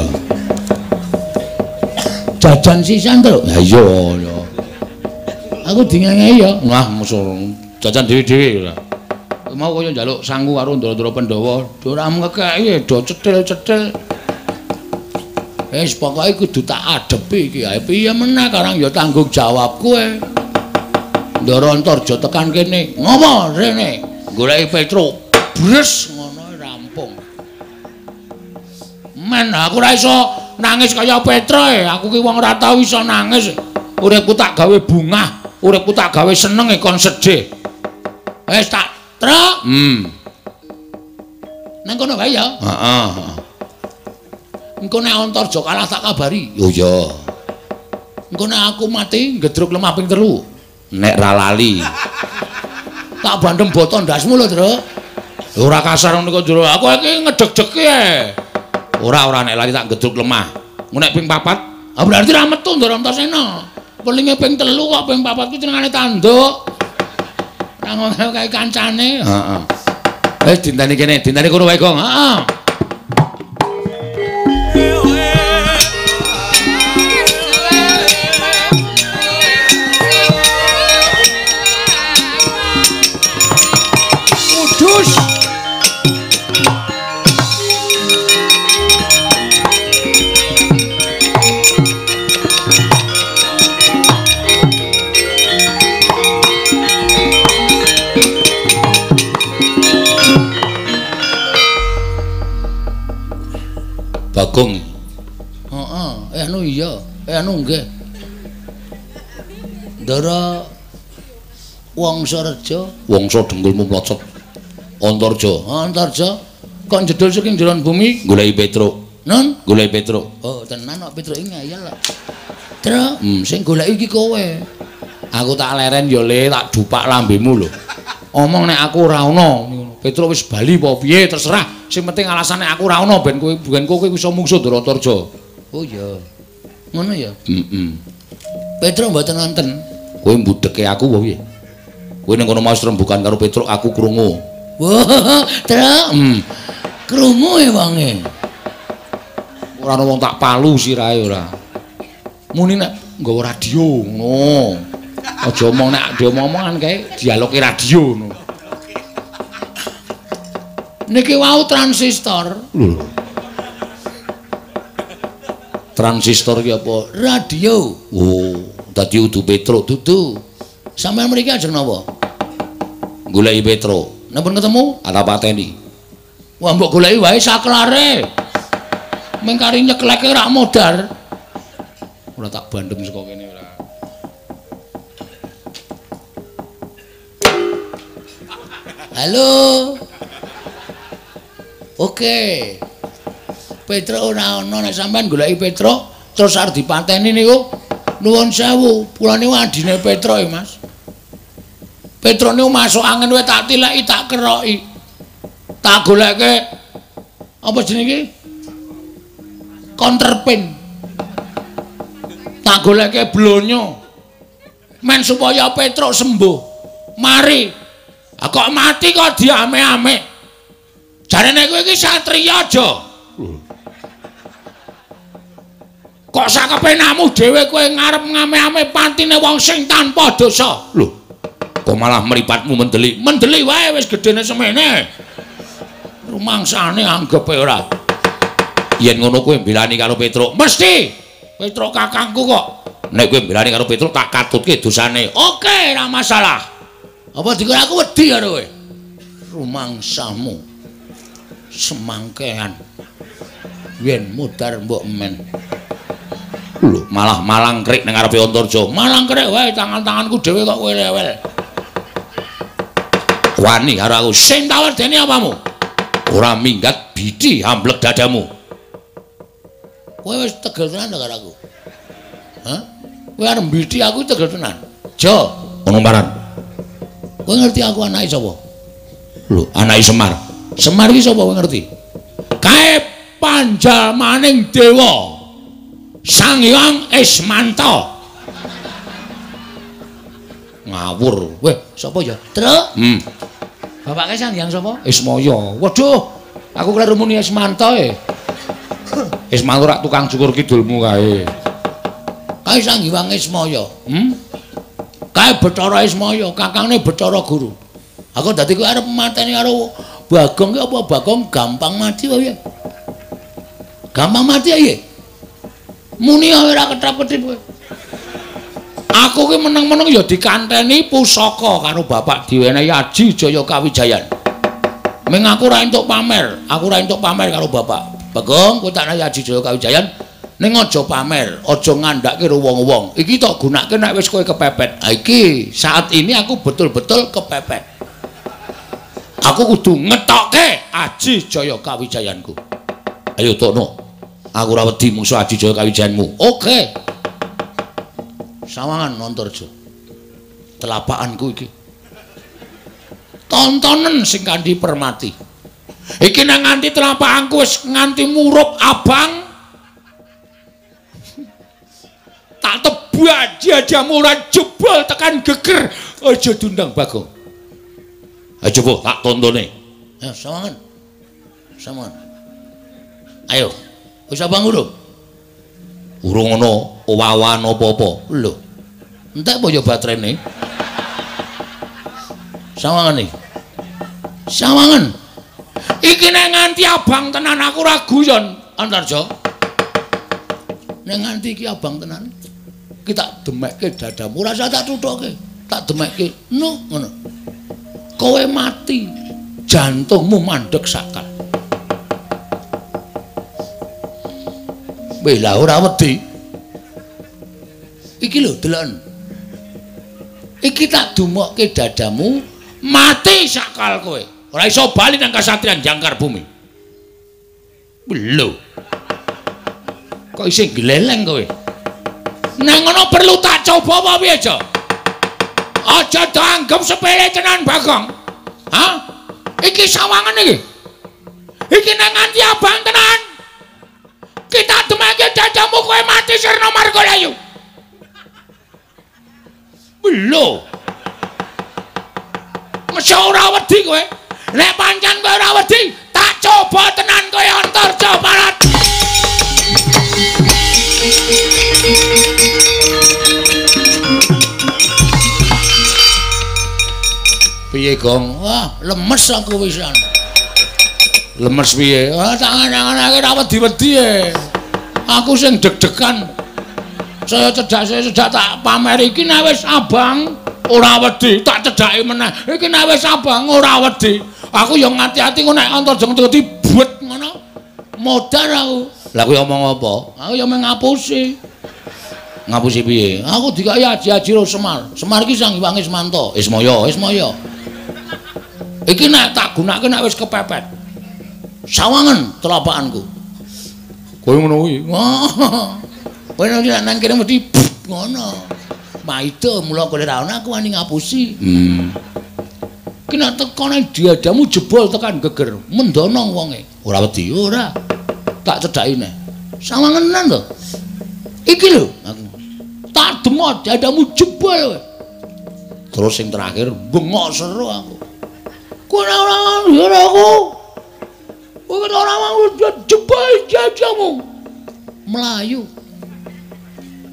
Jajan sisan, Tru. Ha iya, ya. Aku dingengei ya. Wah, musuh jajan dhewe-dhewe ora. Mau kaya njaluk sangu karo Ndara-ndara Pandhawa, Ora ngekeki do cetil-cetil. Wis pokoke kudu tak adepi iki. Piye meneh karang ya tanggung jawab kowe. Ndara Antarja tekan kene. Ngopo rene? Goleki Petruk. Bres ngono rampung. Men aku ora iso nangis kaya Petro. Aku ki wong ora tau iso nangis. Uripku tak gawe bungah, uripku tak gawe seneng e kon sedih. Wis tak truk. Hmm. Nang kono wae ya. Heeh. Engko nek Antarja kalah tak kabari. Yo ya. Engko nek aku mati gedruk lemah ping telu. Nek ra lali. Tak bandem boto ndasmu lho, Tru. Ora kasar ngono kok jero. Aku iki ngedeg-degi ae. Ora ora nek lali tak gedruk lemah. Ngono nek ping papat, Ah berarti ra metu Ndara Antasena. Pelinge ping telu kok ping papat ku jenengane tanduk. Ngono kae kancane. heeh. Wis dinteni kene, dinteni kono wae, Gong. Heeh. Bagong. Heeh, eh anu iya, eh anu nggih. Ndara Wangsa Reja, Wangsa dengkulmu mlocot. Antarja Antarja kok jedul saking jeron bumi. goleki Petruk. Nun? Goleki Petruk. Oh, tenan kok Petruk iki ngayal lah. Tru, Hmm. sing golek iki kowe. Aku tak leren yo le, tak dupak lambemu lho. Omong nek aku ora ana. Petruk wis bali apa piye terserah. Sing penting alasane aku ora ana ben kowe ben kowe iso mungsuh Daratarja. Oh iya. Ngono ya. Heeh. Petruk mboten wonten. Kowe mbudheke aku apa piye? Kowe ning kono mau rembukan karo Petruk aku krungu. Wah, Truk. Hmm. Krungu e wonge. Ora ana wong tak palu sirahe ora. Muni nek nggawa radio ngono. Aja omong nek diomong-omongan kae dialog radio ngono. Niki wau transistor. Transistor ki apa? Radio. Oh, dadi udu Petro dudu. Sampeyan mriki ajeng napa? Goleki Petro. Napa ketemu? Ada pateni. Wah, mbok goleki wae saklare. Mengkari nyekleke rak modar. Ora tak bandem saka kene ora. Halo. Oke. Petro ora ana nek sampean goleki Petro terus arep dipateni niku nuwun sewu. Pulane wadine Petro ya, Mas. Petro niku masuk angin wae tak tileki tak keroki. Tak goleke apa jenenge? Counterpin. Tak goleke blonyo. Men supaya Petro sembuh. Mari. Ah, kok mati kok diame-ame. Jarene kowe iki satriya aja. Kok sakepenamu dhewe kowe ngarep ngame-ame pantine wong sing tanpa dosa. Lho. Kok malah mripatmu mendeli? Mendeli wae wis gedene semene. Rumangsane anggepe ora. Yen ngono kowe mbelani karo Petro, mesti Petro kakangku kok. Nek kowe mbelani karo Petro tak katutke dosane. Oke, ora masalah. Apa dikira aku wedi karo kowe? Rumangsamu. Semangkean. Yen mudar mbok men. Lho, malah malangkrik ning ngarepe Antarja. Malangkrik wae tangan-tanganku dhewe kok welewel. Wani karo aku sing tawedeni apamu? Ora minggat bidi amblek dadamu. Kowe wis tegel tenan karo aku. Hah? Kowe arep bidi aku tegel tenan. Jo, Ono paran. kowe ngerti aku anake sapa? Lho, anake Semar. Semar iki sapa ngerti? Kae panjalmaning dewa. Sang Hyang Ismanta. Ngawur. Weh, sapa ya? Truk. Hmm. Bapake Sang Hyang sapa? Ismaya. Waduh, aku kleru muni Ismanta e. Ismaya ora tukang cukur kidulmu kae. Kae Sang Hyang Ismaya. Hmm? Kae Bathara Ismaya, kakangne Bathara Guru. Aku dadi kowe arep mateni karo Bagong ki apa Bagong gampang mati wae ya. Gampang mati ya. Muni ae ora ketap-ketip kowe. Aku ki meneng-meneng ya dikanteni pusaka karo bapak diwenehi Aji Jaya Kawijayan. Ming aku ora entuk pamer, aku ora entuk pamer karo bapak. Bagong, kowe tak nahi Aji Jaya Kawijayan ning aja pamer, aja ngandhake karo wong-wong. Iki tak gunake nek wis kowe kepepet. Ha iki saat ini aku betul-betul kepepet. Aku kudu ngetokke Aji Jaya Kawijayanku. Ayo Tokno. Aku ora wedi musuh Aji Jaya kawijayanmu. Oke. Sawangan Antarja. Telapakanku iki. Tontonen sing kanthi permati. Iki nang nganti telapakanku wis nganti murup abang. Tak tebak jajamu ora jebol tekan geger. Aja dundang Bagong. Ayo coba tak tontone. Ya, sawangan. Sawangan. Ayo. Wis abang urung? Urung ana owawan apa-apa. Lho. Entek apa ya baterene? Sawangan iki. Sawangan. Iki nek nganti abang tenan aku ora guyon, Antarja. Nek nganti iki abang tenan, iki tak demekke dadamu, ora usah tak tuthuke. Tak demekke. No, ngono. Kowe mati, jantungmu mandek sakal. Weh, lah ora wedi. Iki lho deloken. Iki tak dumokke dadamu mati sakal kowe. Ora iso bali nang kasatriyan jangkar bumi. Lho. Kok isih gleleng kowe? Nang ngono perlu tak coba apa piye, Jo? Aja dianggep sepele tenan, Bagong. Hah? Iki sawangan iki. Iki nang nganti abang tenan. Kita demake dadamu kowe mati sirna margalayu. Lho. Mesti ora wedi kowe. Nek pancen kowe ora wedi, tak coba tenan kowe Antarja Barat. Gong? Wah, lemes aku wisan. Lemes piye? Ah, tangan-tangan aku ora wedi-wedi e. Aku sing deg-degan. Saya cedak saya cedak tak pamer iki nek wis abang ora wedi, tak cedaki meneh. Iki nek wis abang ora wedi. Aku yo ngati-ati ngono nek antar jeng dadi buet ngono. Modar aku. Lah kuwi omong apa? Aku yo mengapusi. Ngapusi piye? Aku dikai aji-aji ro Semar. Semar iki sang Hyang Ismanto. Ismaya. Ismaya. Iki nek tak gunake nek wis kepepet. Sawangen telapakanku. Kowe ngono kuwi. Kowe nek nang kene mesti ngono. Maido mula kowe ora ana aku wani ngapusi. Hmm. Kena teko nang diadamu jebol tekan geger. Mendono wonge. Ora wedi. Ora. Tak cedhaki neh. Sawangenan to. Iki lho aku. Tak demot diadamu jebol kowe. Terus sing terakhir bengok seru aku. Kowe ora ora aku. Kowe ora mau jebol jajamu. Melayu.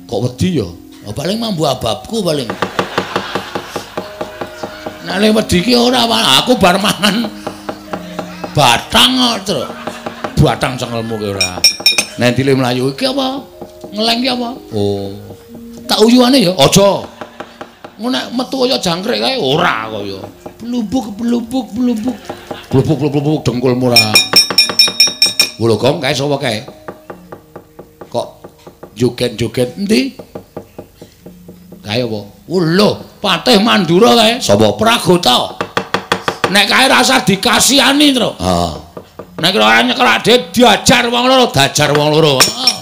kok wedi ya? Paling mambu ababku paling. Le wedi ki ora aku bar mangan batang kok. Batang cengelmu ki ora. Nek dile mlayu iki apa? Ngeleng ki apa? Oh. Tak uyuane ya, aja. Ngono metu kaya jangkrik kae ora kaya. Blubuk blubuk blubuk. Blubuk blubuk blubuk dengkulmu ora. Wulo gong kae sapa kae? Kok joget-joget Endi? kae apa? Lho, Patih Mandura kae. Sapa? Pragota. Nek kae rasa dikasihani, Tru. Ah. Nek ora nyekel ade diajar wong loro, Dajar wong loro. Ah.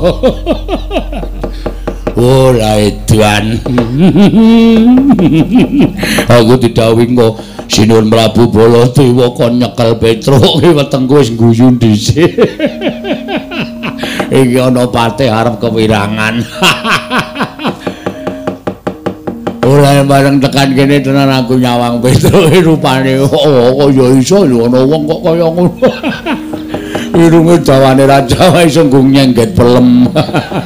Ora edan. Aku didhawuhi kok Sinuwun Prabu Baladewa kon nyekel Petruk wetengku wis guyu dhisik. Iki ana patih arep kewirangan. Ora bareng tekan kene tenan aku nyawang Petruk rupane oh kaya iso lho ana wong kok kaya ngono. Irunge dawane raja wae sungguh nyengget pelem.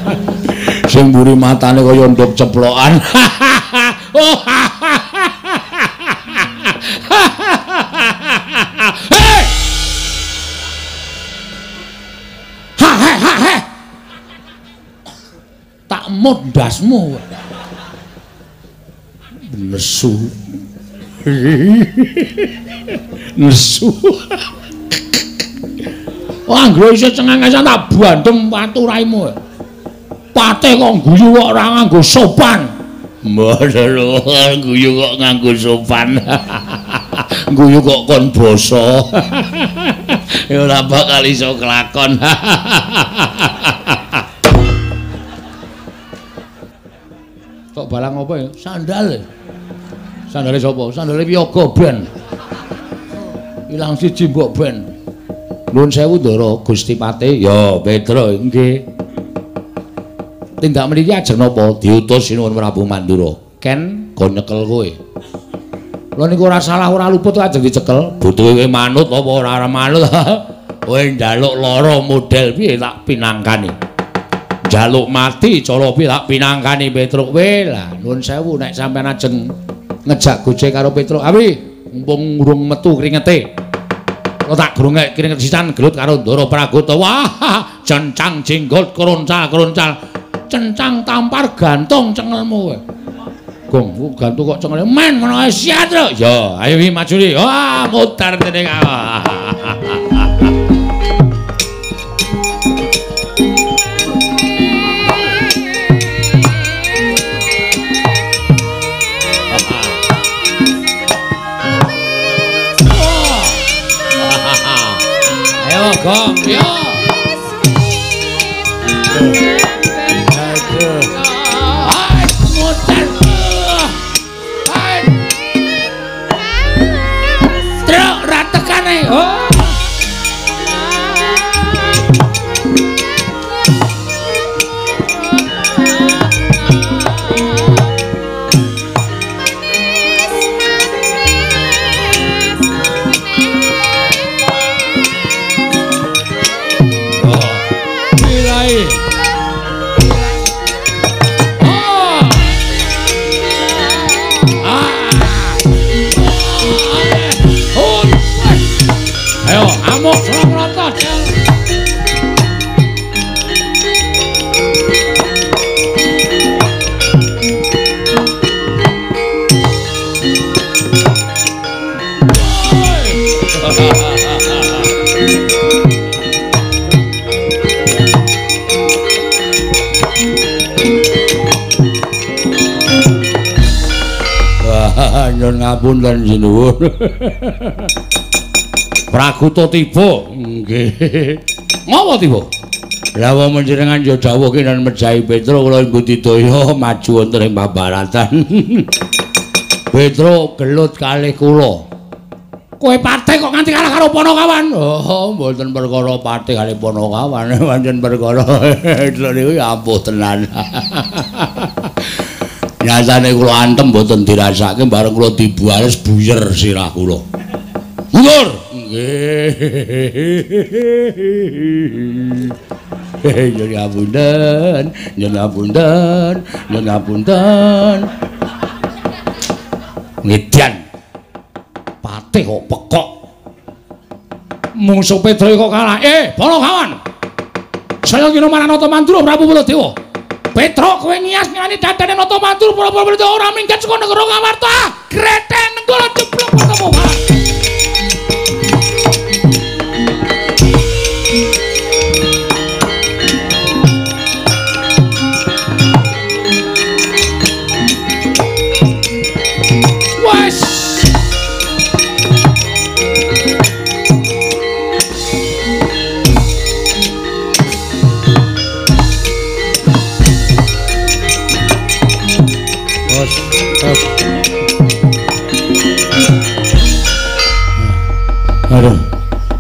Sing mburi matane kaya nduk ceplokan. Tak mondasmu. nesu nesu Wah, anggere iso cengengesan tak bandem watu raimu. Patih kok guyu kok ora nganggo sopan. Mbadaro guyu kok nganggo sopan. guyu kok kon basa. ya ora bakal iso kelakon. Kok balang apa ya? Sandal. Sandale sapa? Sandale Wiyaga Ben. Ilang siji mbok Ben. Nuwun sewu Ndara Gusti Patih. Ya, Pedro nggih. Tindak mriki ajeng napa diutus sinuwun Prabu Mandura. Ken kon nyekel kowe. Lha niku ora salah ora luput ajeng dicekel. Butuhe kowe manut apa ora manut? Kowe njaluk lara model piye tak pinangkani. Njaluk mati cara piye tak pinangkani Petruk kowe. Lah nuwun sewu nek sampean ajeng ngejak gojek karo Petruk. Awi, mumpung urung metu kringete. Lo tak grungek kringet sisan gelut karo Ndara Pragota. Wah, cencang jenggot kroncal-kroncal. Cencang tampar gantung cengelmu kowe. Gong, ku gantung kok cengel. Men ae siat lho. Ya, ayo maju li. Wah, mutar dening Gong. Ya. Jinuwun. Praguta tiba. Nggih. Ngapa tiba? Lah wong panjenengan ya dawuh kinan mejahi Petro kula budidaya maju wonten ing babaratan. Petro gelut kalih kula. Kowe patih kok nganti kalah karo Panakawan. Oh, mboten perkara patih kalih Panakawan, pancen perkara niku ya ampuh tenan. Nyatane kula antem mboten dirasake bareng kula dibuales buyer sirah kula. Mundur. Nggih. Nyun ngapunten, nyun ngapunten, nyun ngapunten. Ngedian. Patih kok pekok. Mungsuh Petro kok kalah. Eh, Panakawan. Saya kira Maranata Mandura Prabu Baladewa. Petro kowe nias ngani dadane Nata Prabu Baladewa ora minggat saka negara Ngamarta. Greten nenggala jeblok ketemu.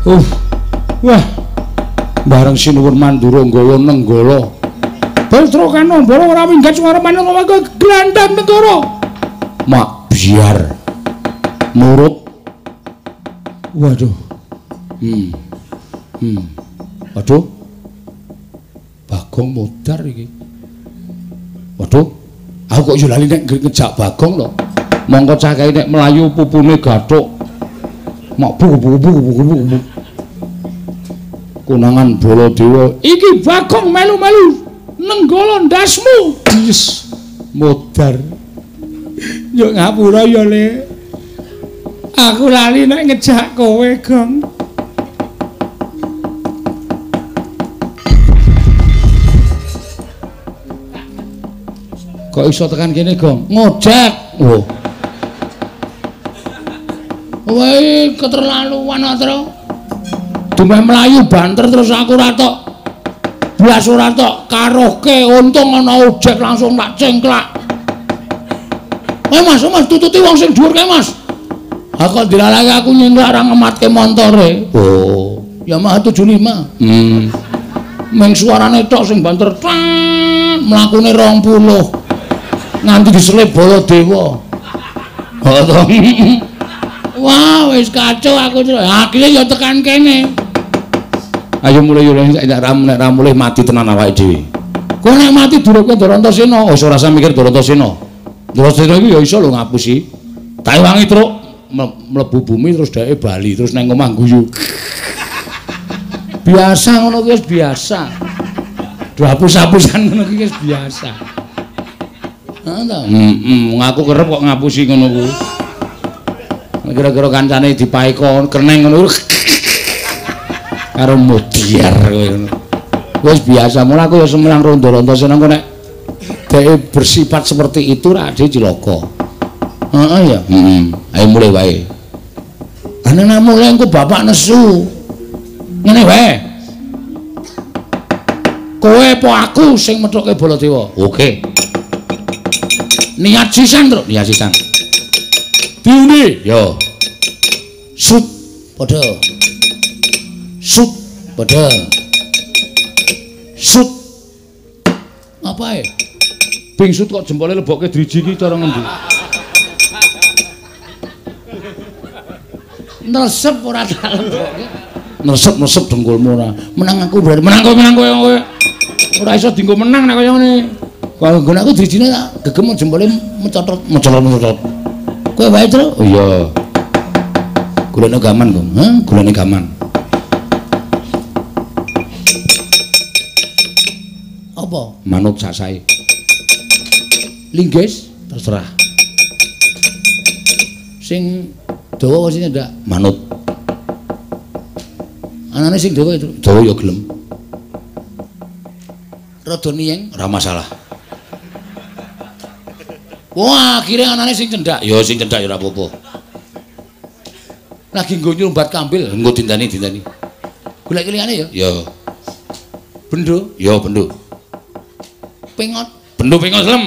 Uh. Wah. Bareng sinuwun Mandura nggawa nenggala. Petro kan nomboro ora minggat suara manut kok glandang negara. Mak biar. Nurut. Waduh. Hmm. Hmm. Waduh. Bagong modar iki. Waduh. Aku kok yo lali nek ngejak Bagong lho. Mongko cakahe nek melayu pupune gathuk. Mak bu bu bu bu bu bu. Kunangan Baladewa Iki Bagong melu-melu nenggala ndasmu. yes modar. Yo ngapura ya, Le. Aku lali nek ngejak kowe, Gong. Kok iso tekan kene, Gong? Ngojek. Oh. Kowe keterlaluan Atra. Dumeh melayu banter terus aku ora tok. Blas ora tok karohke untung ana ojek langsung tak cengklak. Eh Mas, oh, Mas tututi wong sing dhuwur kae Mas. Aku dilalake aku nyengklak ra ngematke montore. Oh, Yamaha 75. Hmm. Meng suarane tok sing banter tat mlakune 20. Nganti diselip Baladewa. Oh, to. Wah, wis kacau aku. Akhire ya tekan kene. Ayo mulai yo nek ra nek ra mulai mati tenan awake dhewe. Kok nek mati durung Darantasena, wis ora usah mikir Darantasena. Darantasena iki ya iso lho ngapusi. Tak wangi truk mle- mlebu bumi terus dheke bali terus nang omah guyu. Biasa ngono kuwi biasa. Dihapus-hapusan ngono kuwi biasa. Heeh ta? Heeh, ngaku kerep kok ngapusi ngono kuwi. Kira-kira kancane dipaeka keneng ngono karo mutiar kowe ngono. Wis biasa, mulai aku ya sembilan rondo-rondo seneng kok nek dhek bersifat seperti itu ra dhek cilaka. Heeh ya. Heeh. Ayo mulai wae. Ana nek mulai engko bapak nesu. Ngene wae. Kowe apa aku sing methuke Baladewa? Oke. Niat sisan, Truk. Niat sisan. Diundi. Yo. Sut padha. Sut padha. Sut. Apa e? Bingsut kok jempole lebokke driji iki cara ngendi? Nesep ora tak lebokke. Nesep-nesep dengkulmu ora. Menang aku berarti menang kowe menang kowe kowe. Ora iso dienggo menang nek kaya ngene. Kalau nggon aku drijine tak gegem jempole mecotot mecotot mecotot. Kowe wae, Tru? Oh iya. Gulane gaman, Kong. Hah? Gulane gaman. Apa? Manut sasae. Linggis terserah. Sing dawa wasine ndak manut. Anane sing dawa itu dawa ya gelem. Rada niyeng ora masalah. Wah, akhirnya anane sing cendak. Ya sing cendak ya ora apa-apa. Lagi nggo nyumbat kambil. Engko dintani dintani. Golek liyane ya. Ya. Bendo, Ya bendo. pengot. Bendo pengen lem.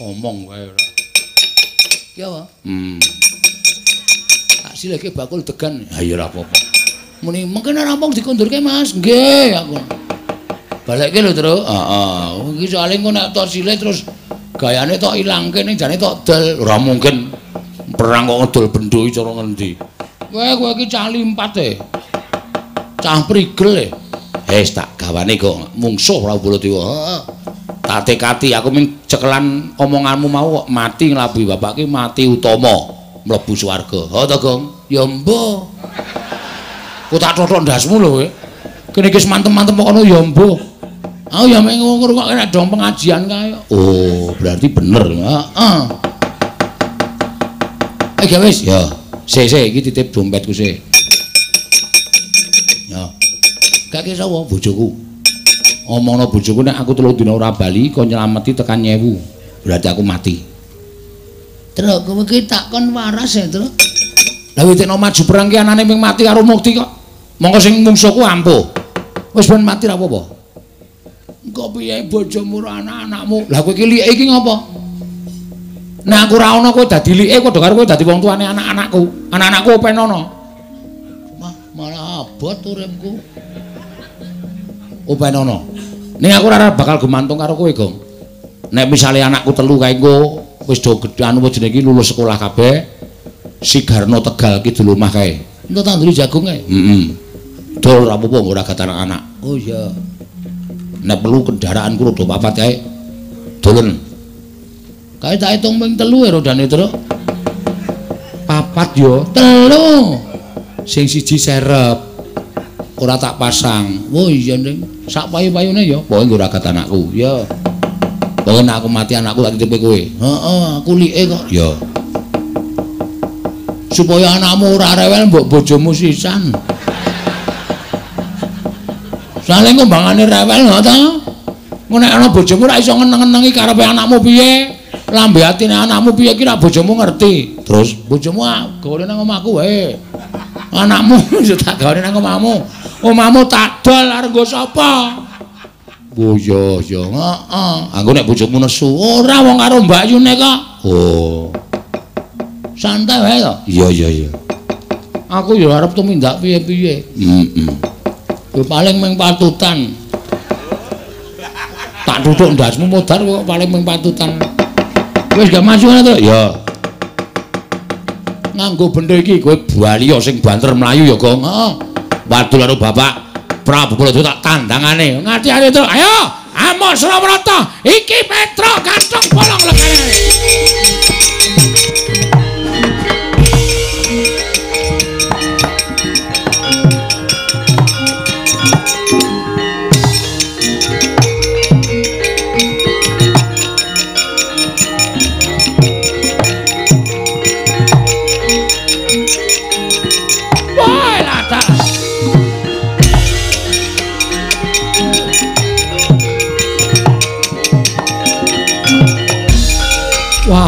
Omong wae ora. Ki apa? Hmm. Tak sileke bakul degan. Ha ya ora apa-apa. Muni mungkin rampung dikondurke Mas. Nggih, aku. Balekke lho, Tru. Heeh. Iki soalé engko nek tok sile terus gayane tok ilangke ning jane tok del. Ora mungkin perang kok ngedol bendo cara ngendi. Kowe kowe iki cah limpat e. Cah prigel e. Hes tak gawane kok mungsuh Prabu Baladewa. Heeh. Tak tekati aku ming cekelan omonganmu mau kok mati nglabuhi bapak ki mati utama mlebu swarga. Ha to, Gong? Ya mbok. Ku tak totok ndasmu lho kowe. Kene iki mantem-mantem kok ono ya mbok. Aku ya mek ngrungokke nek dong pengajian kae. Oh, berarti bener. Heeh. Eh, ya wis. Ya, sik sik iki titip dompetku sik. Ya. Gak ki sapa? bojoku. Omongno bojoku nek aku telung dina ora bali kok nyelameti tekan nyewu. Berarti aku mati. Truk kowe ki takon waras ya, Truk. Lah witekno maju perang ki anane ming mati karo mukti kok. Mongko sing mungsuhku ampuh. Wis ben mati ra apa-apa. Engko piye bojomu ora anak-anakmu? Lah kowe iki like iki ngopo? Nek aku ra ono kowe dadi like padha karo kowe dadi wong tuane anak-anakku. Anak-anakku open ono. Mah, malah abot uripku. Open ono. Ning aku ora bakal gumantung karo kowe, Gong. Nek misale anakku telu kae engko wis do gedhe anu jenenge iki lulus sekolah kabeh. Sigarno Tegal ki dulu omah kae. Entuk tanduri jagung ae. Heeh. Dol ora apa-apa ora gatan anak. Oh iya. Nek perlu kendaraanku rada papat kae. Dolen. Kae tak hitung ping telu ya rodane, Truk. Papat yo. Telu. Sing siji serep. Ora tak pasang. Oh iya, Ning. Sak payu-payune ya, pokoke nggo ragat anakku. Ya. Pokoke nek aku mati anakku tak titipe kowe. Heeh, aku like kok. Ya. Supaya anakmu ora rewel mbok bojomu sisan. Soale ngombangane rewel ngono ta? Ngono nek ana bojomu ora iso ngeneng-ngenengi karepe anakmu piye? Lambe atine anakmu piye ki rak bojomu ngerti. Terus Bojomu ah, gawe nang omahku wae. Anakmu yo tak gawe nang omahmu. Omahmu tak dol arep nggo sapa? Oh iya iya. Heeh. Anggo nek bojomu nesu. Ora wong karo mbakyune kok. Oh. Santai wae to. Iya iya iya. Aku yo arep tumindak piye-piye. Heeh. Yo paling ming patutan. Tak duduk ndasmu modar kok paling ming patutan. Wis gak maju ngono to? Ya. Nganggo benda iki Kowe baliya sing banter mlayu ya, Gong. heeh. Wadul karo Bapak Prabu Baladewa tak tandangane. Ngati-ati to. Ayo, Amos Rabrata, iki Petro gantung bolong legane.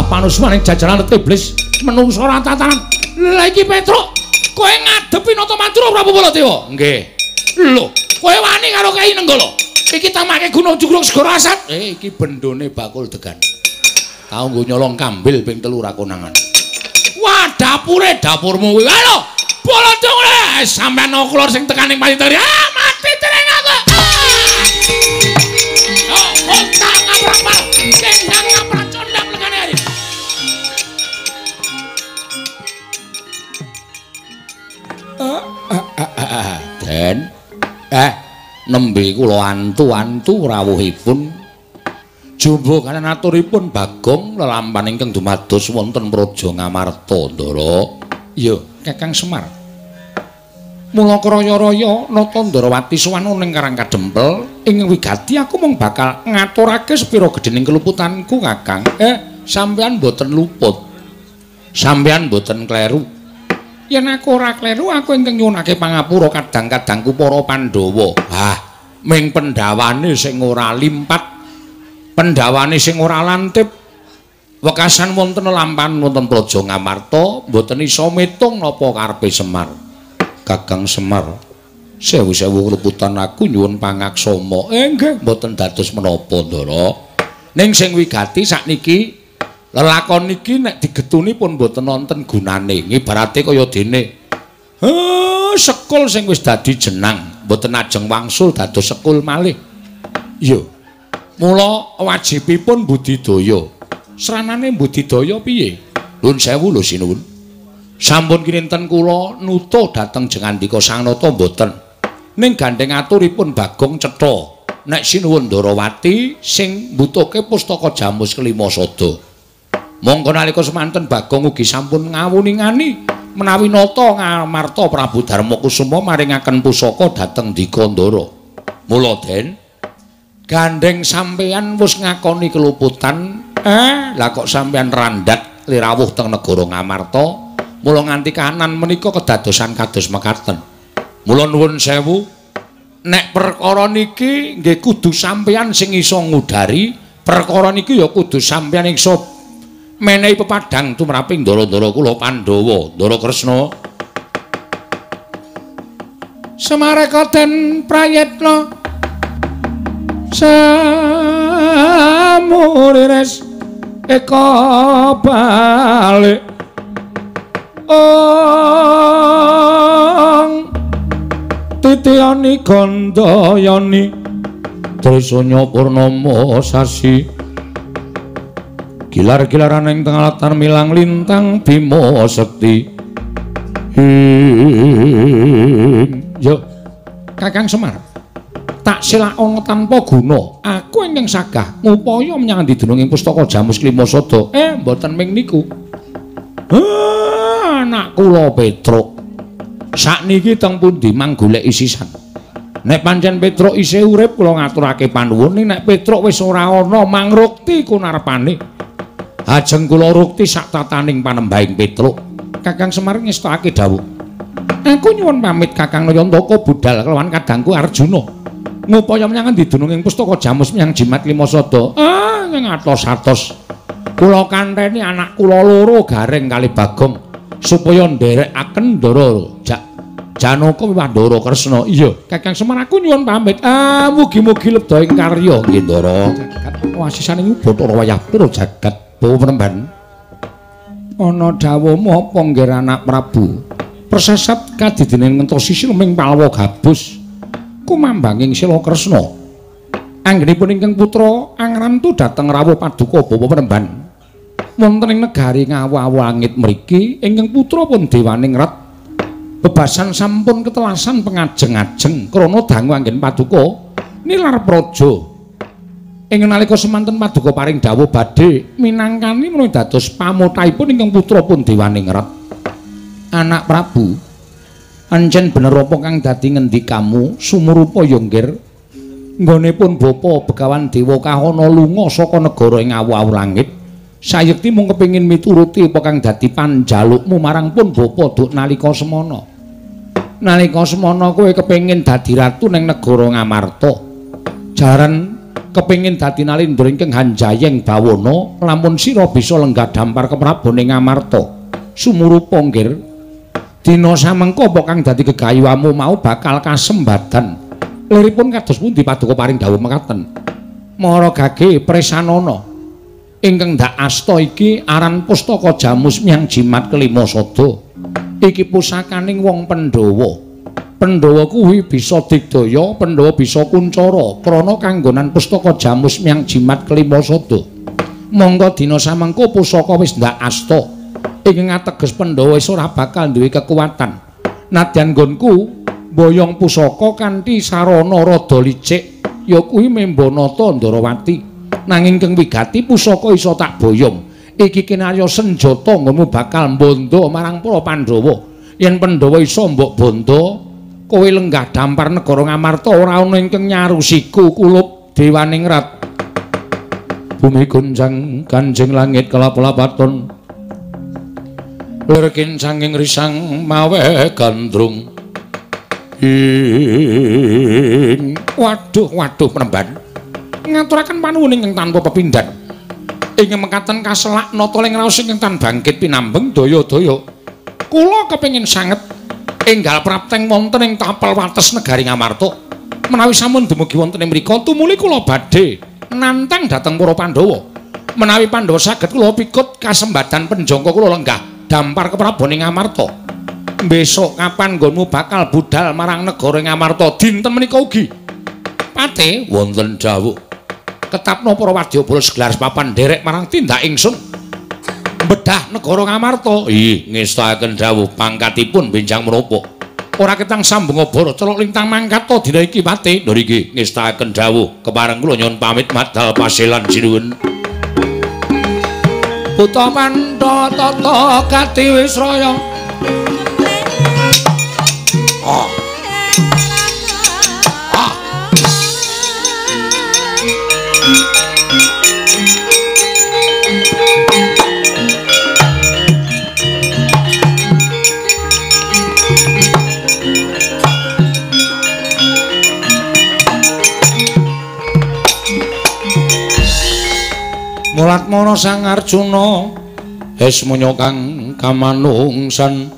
Wah, panusmaning jajaran iblis menungso ora tatanan. Lah iki Petro, kowe ngadepi Nata Mantura Prabu Baladewa. Nggih. Lho, kowe wani karo Kyai Nenggala. Iki tamake Gunung Jugruk Segara Asat. Eh, iki bendone bakul degan. Tau nggo nyolong kambil ping telu ra konangan. Wah, dapure dapurmu kuwi. Halo, Baladewa, sampean oklor sing tekan ning payitari. Ah, Den. Eh, nembe kula antu-antu rawuhipun. Jumbo kanen aturipun Bagong lelampahan ingkang dumados wonten Praja Ngamarta Ndara. Iya, Kakang Semar. Mula kraya-raya Nata Ndarawati sowan ning Karang Kadempel ing wigati aku mung bakal ngaturake sepira gedhening keluputanku, Kakang. Eh, sampean boten luput. Sampean boten kleru. Yen aku ora kleru, aku ingkang nyuwunake pangapura kadang-kadangku para Pandhawa. Ah, ming pendhawane sing ora limpat Pendhawane sing ora lantip wekasan wonten lampan wonten Praja Ngamarta mboten isa metung napa karepe Semar. Kakang Semar, sewu-sewu kleputan aku nyuwun pangaksama. Eh nggih, mboten dados menapa, Ndara. Ning sing wigati sakniki lelakon iki nek digetuni pun mboten wonten gunane. Ngibarate kaya dene sekul sing wis dadi jenang, mboten ajeng wangsul dados sekul malih. Iya. Mula wajibipun budidaya. Sranane budidaya piye? Nuwun sewu lho sinuwun. Sampun kinten kula nutuh dhateng jengandika Sang Nata mboten. Ning gandeng aturipun Bagong Cetha. Nek sinuwun Ndarawati sing mbutuhke pustaka Jamus kelima sada. Monggo nalika semanten Bagong ugi sampun ngawuningani menawi nata ngamarta Prabu Darmakusuma maringaken pusaka dhateng Dikandara. Mula den gandeng sampeyan wis ngakoni keluputan, eh lah kok sampeyan randhat lirawuh teng negara Ngamarta, mula nganti kanan menika kedadosan kados mekaten. Mula nuwun sewu, nek perkara niki nggih kudu sampeyan sing iso ngudari, perkara niki ya kudu sampeyan iso menehi pepadang tumraping ndara-ndara kula Pandhawa, Ndara Kresna. Semareka den prayetna. Samurires eka balik. Ong titiani gandayani trisanya purnama sasi gilar-gilaran ing tengah latar milang lintang bimo sekti. Yo kakang semar tak silakon tanpa guna. Aku ingin sagah ngupaya menyang di dunungin pustaka jamus kelima sodo eh mboten ming niku. Ah, anak kula petruk. Sak niki teng pundi manggolek isisan nek pancen petruk isih urip kula ngaturake panuwun. Nek petruk wis ora ana mangrukti kunarepane Ajeng kula rukti sak tataning panembahing Petruk. Kakang Semar ngestake dawuh. Aku nyuwun pamit Kakang Nayantaka budal kelawan kadangku Arjuna. Ngupaya menyang endi dununging pustaka Jamus menyang Jimat Lima Sada. Ah, ing atos-atos. Kula kanteni anak kula loro garing kali Bagong supaya nderekaken Ndara Jak Janaka Wiwandara Kresna. Iya, Kakang Semar aku nyuwun pamit. Ah, mugi-mugi lebda ing karya nggih Ndara. Wasisane Bathara wayah pira jagat Bawa penemban. Ana dawuhmu apa nggih anak Prabu? Persesat kadidening ngentosi silming palwa gabus kumambanging Sila Kresna. Anggenipun ingkang putra angrantu dhateng rawuh paduka bawa penemban. Wonten ing negari ngawu-awu langit mriki ingkang putra pun dewaning rat bebasan sampun ketelasan pengajeng-ajeng krana dangu anggen paduka nilar praja ing nalika semanten paduka paring dawuh badhe minangkani menawi dados pamutaipun ingkang putra pun dewaning rat anak prabu ancen bener apa kang dadi ngendikamu sumurupa ya nggir nggone pun bapa begawan dewa kahana lunga saka negara ing awu-awu langit. Sayekti mung kepengin mituruti apa kang dadi panjalukmu marang pun bapa duk nalika semana. Nalika semana kowe kepengin dadi ratu ning negara ngamarta. Jaran kepingin dadi nalindra ingkang hanjayeng bawana lamun sira bisa lenggah dampar keprabone ngamarta sumurupa nggir. Dina samengko apa kang dadi gegayuhmu mau bakal kasembadan. Liripun kados pundi paduka paring dawuh mekaten? Mara gage presanana ingkang ndak asta iki aran pustaka jamus miang jimat kelima sada. Iki pusakaning wong pendhawa Pandhawa kuwi bisa digdaya, Pandhawa bisa kuncara krana kanggonan pustaka jamus miang jimat kelima sada. Monggo dina samengko pusaka wis ndak asta. Ing ngateges Pandhawa wis ora bakal duwe kekuatan. Nadyan nggonku boyong pusaka kanthi sarana rada licik ya kuwi membanata Ndarawati. Nanging keng wigati pusaka iso tak boyong. Iki kinarya senjata nggonmu bakal mbondo marang para Pandhawa. Yen Pandhawa iso mbok bondo, kowe lenggah dampar negara Ngamarta ora ana ingkang nyarusiku kulup dewaning rat. Bumi gunjang kanjeng langit kelap-lapaton lerkin sanging risang mawe gandrung. Ing. Waduh waduh penemban ngaturaken panuwun ingkang tanpa pepindhan. Ing mekaten kaselak nata ling raos ingkang tan bangkit pinambeng daya-daya. Kula kepengin sanget enggal prapteng wonten ing tapel wates negari Ngamarta. Menawi sampun dumugi wonten ing mriku tumuli kula badhe nantang dhateng para Pandhawa. Menawi Pandhawa saged kula pikut kasembadan penjangka kula lenggah dampar keprabone Ngamarta. Besok kapan nggonmu bakal budal marang negara Ngamarta dinten menika ugi. Pate wonten dawuh ketapno para wadyabala segelar papan derek marang tindak ingsun bedah negara Ngamarta. Ih ngestaken dawuh pangkatipun benjang menapa ora ketang sambung oboro celok lintang mangkat to dina iki pate lho iki ngestaken dawuh. Kepareng kula nyuwun pamit madal pasilan sinuwun Buta Pandha tata kati wis raya Oh Mulatmana Sang Arjuna Esmanya kang kamanungsan.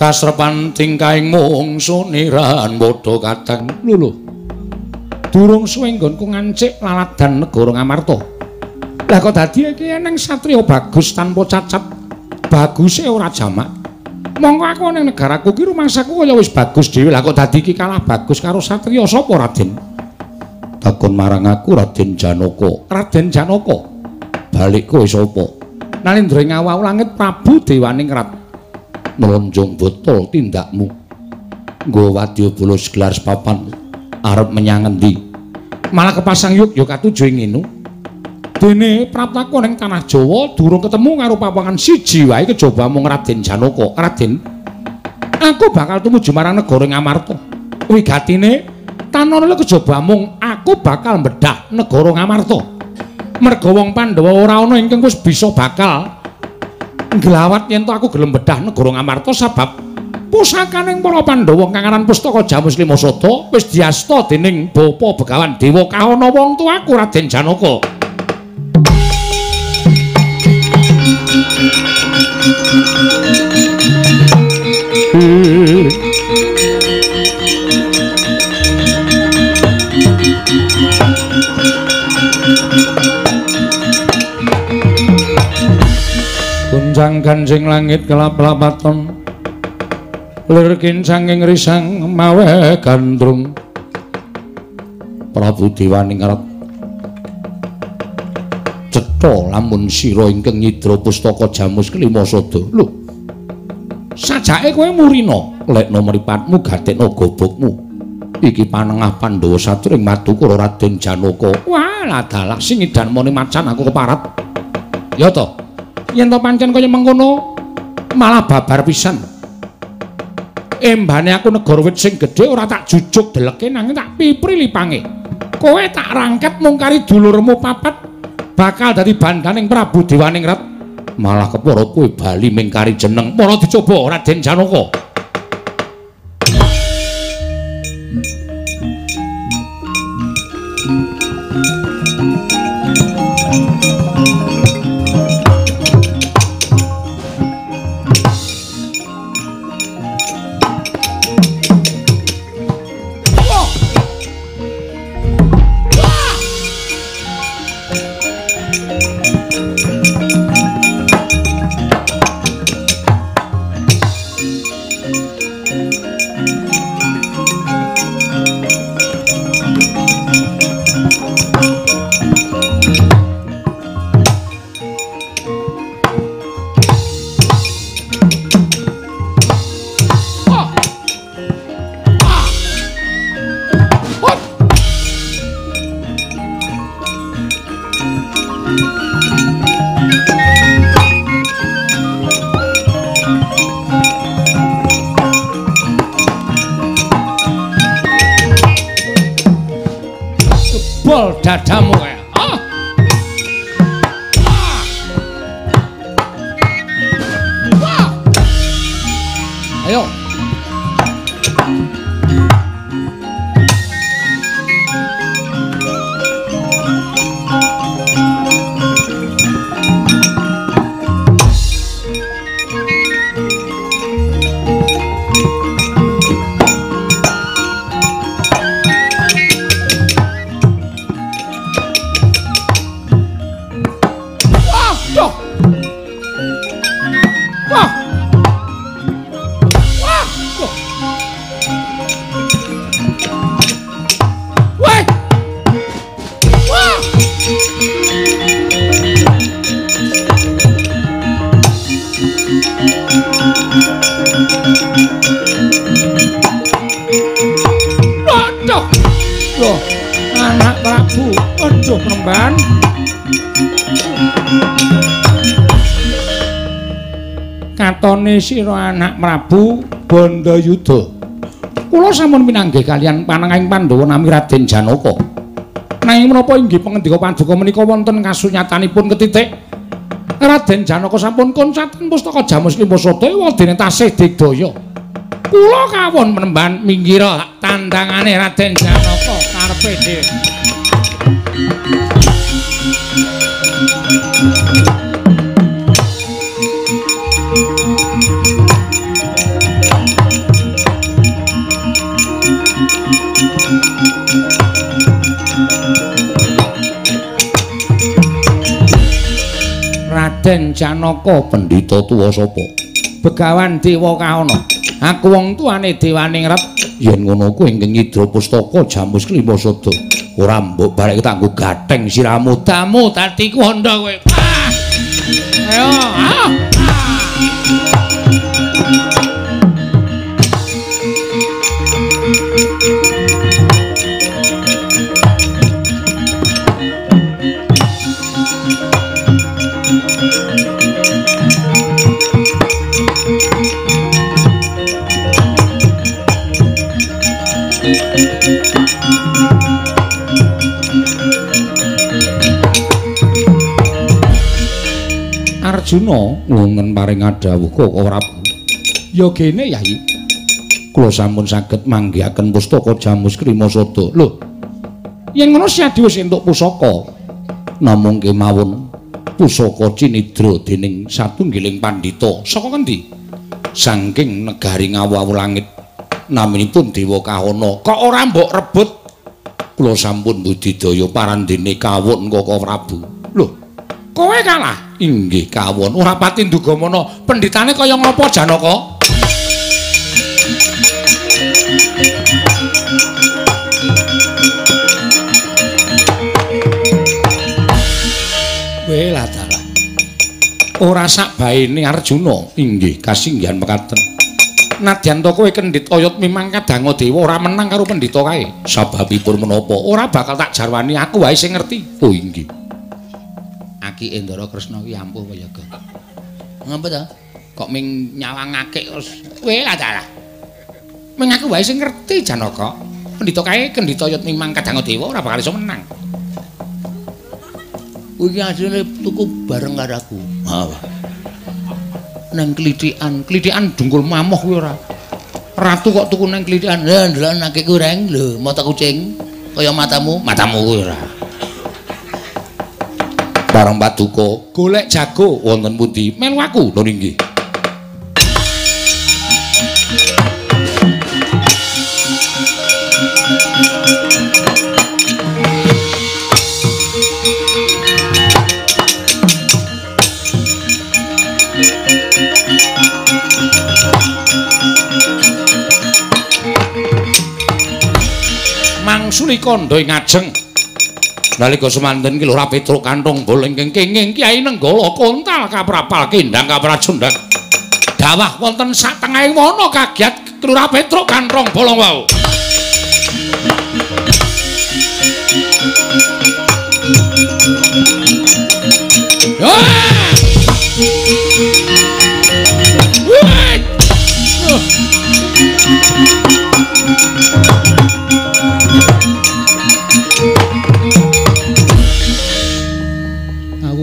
Kasrepan tingkahing mungsuniran padha kateng lho lho durung suwe nggonku ngancik laladan negara Ngamarta. Lah kok dadi iki eneng satriya bagus tanpa cacat? Baguse ora jamak. Mongko aku ning negaraku ki rumangsaku kaya wis bagus dhewe. Lah kok dadi iki kalah bagus karo satriya sapa Raden takon marang aku Raden Janaka. Raden Janaka. Balik kowe sapa? Nalindra ngawau langit Prabu Dewaning Rat. Melonjong botol tindakmu. Nggo wadyabala segelar papan arep menyang endi? Malah kepasang yuk yuk katuju ing ngene. Dene praptako ning tanah Jawa durung ketemu karo papangan siji wae kejaba mung Raden Janaka. Raden, aku bakal tumuju marang negara Ngamarta. Wigatine tanana kejaba mung aku bakal mbedah negara Ngamarta. Merga wong Pandhawa ora ana ingkang wis bisa bakal nglawat yen aku gelem mbedah negara Ngamarta sebab pusakaning para Pandhawa kang aran Pustaka Jamus Limasada wis diasta dening Bapa Begawan Dewa Kahana wong tuaku Raden Janaka. Hmm. Ganjing langit kelap-lapaton Lir kincanging risang mawe gandrung. Prabu Dewaning Arat Cetha lamun sira ingkang nyidra pustaka Jamus kelima sada. Lho Sajake kowe murina? Lekno mripatmu gatekno gobokmu. Iki panengah Pandhawa satring Madukara Raden Janaka. Wah ladalah sing idan mone macan aku keparat. Ya to yen to pancen kaya mengkono malah babar pisan. Embane aku negara wit sing gedhe ora tak jujuk deleke nanging tak pipri lipange. Kowe tak rangket mung kari dulurmu papat bakal dadi bandaning Prabu Dewaningrat malah kepara kowe bali mingkari jeneng para dicoba Raden Janaka Oh. Sira anak Prabu Bandayuda. Kula sampun pinanggih kalian panengahing Pandhawa nami Raden Janaka. Nanging menapa inggih pangendika paduka menika wonten kasunyatanipun ketitik Raden Janaka sampun koncaten pustaka Jamus Limbasada wadene tasih digdaya. Kula kawon menemban mingira tandangane Raden Janaka karepe dhewe. Raden Janaka pendhita tuwa sapa? Begawan Dewa Kaana. Aku wong tuane Dewaning Rep. Yen ngono kuwi ing Nyidra Pustaka Jamus Klimasada. Ora mbok barek tak nggo gatheng siramu damu dadi kandha kowe. Ah! Ayo, ah! Arjuna nglungen paring adhawuh kok ora. Ya gene Yai. Kula sampun saged manggihaken pustaka Jamus Krimasada. Lho. Yen ngono Siadi wis entuk pusaka. Namung kemawon pusaka cinidra dening satunggiling pandhita. Saka kendi? Saking negari ngawu langit. Naminipun Dewa Kahana. Kok ora mbok rebut? Kula sampun budidaya parandene kawon Kaka Prabu. Lho. Kowe kalah. Inggih kawon. Ora pati nduga mono. Pendhitane kaya ngapa Janaka? Ora sak baene Arjuna. Inggih kasinggihan mekaten. Nadyan to kowe kendhit oyot mimang kadang dewa ora menang karo pendhita kae. Sababipun menapa? Ora bakal tak jarwani aku wae sing ngerti. Oh inggih. Aki Endara Kresna ki ampuh kaya ga. Ngapa ta? Kok ming nyawangake terus kowe lah dalah. Ming aku wae sing ngerti Janaka. Pendhita kae kendhita oyot mimang kadang dewa ora bakal iso menang. Kuwi asline tuku bareng karo aku. Ha. Nang klithikan, klithikan dungkul mamoh kuwi ora. Ratu kok tuku nang klithikan. Lah ndelok nake kurang lho, mata kucing kaya matamu. Matamu kuwi ora. Bareng paduka, golek jago wonten pundi? Melu aku lho nggih. Mangsuli kandha ing ajeng. Nalika semanten ki lho ora petruk kanthong bol ingkang kenging Kyai Nenggala kontal kaprapal kendang kaprajundang. Dawah wonten satengahing wana kagiat kelurah petruk kanthong bolong wau. Ah!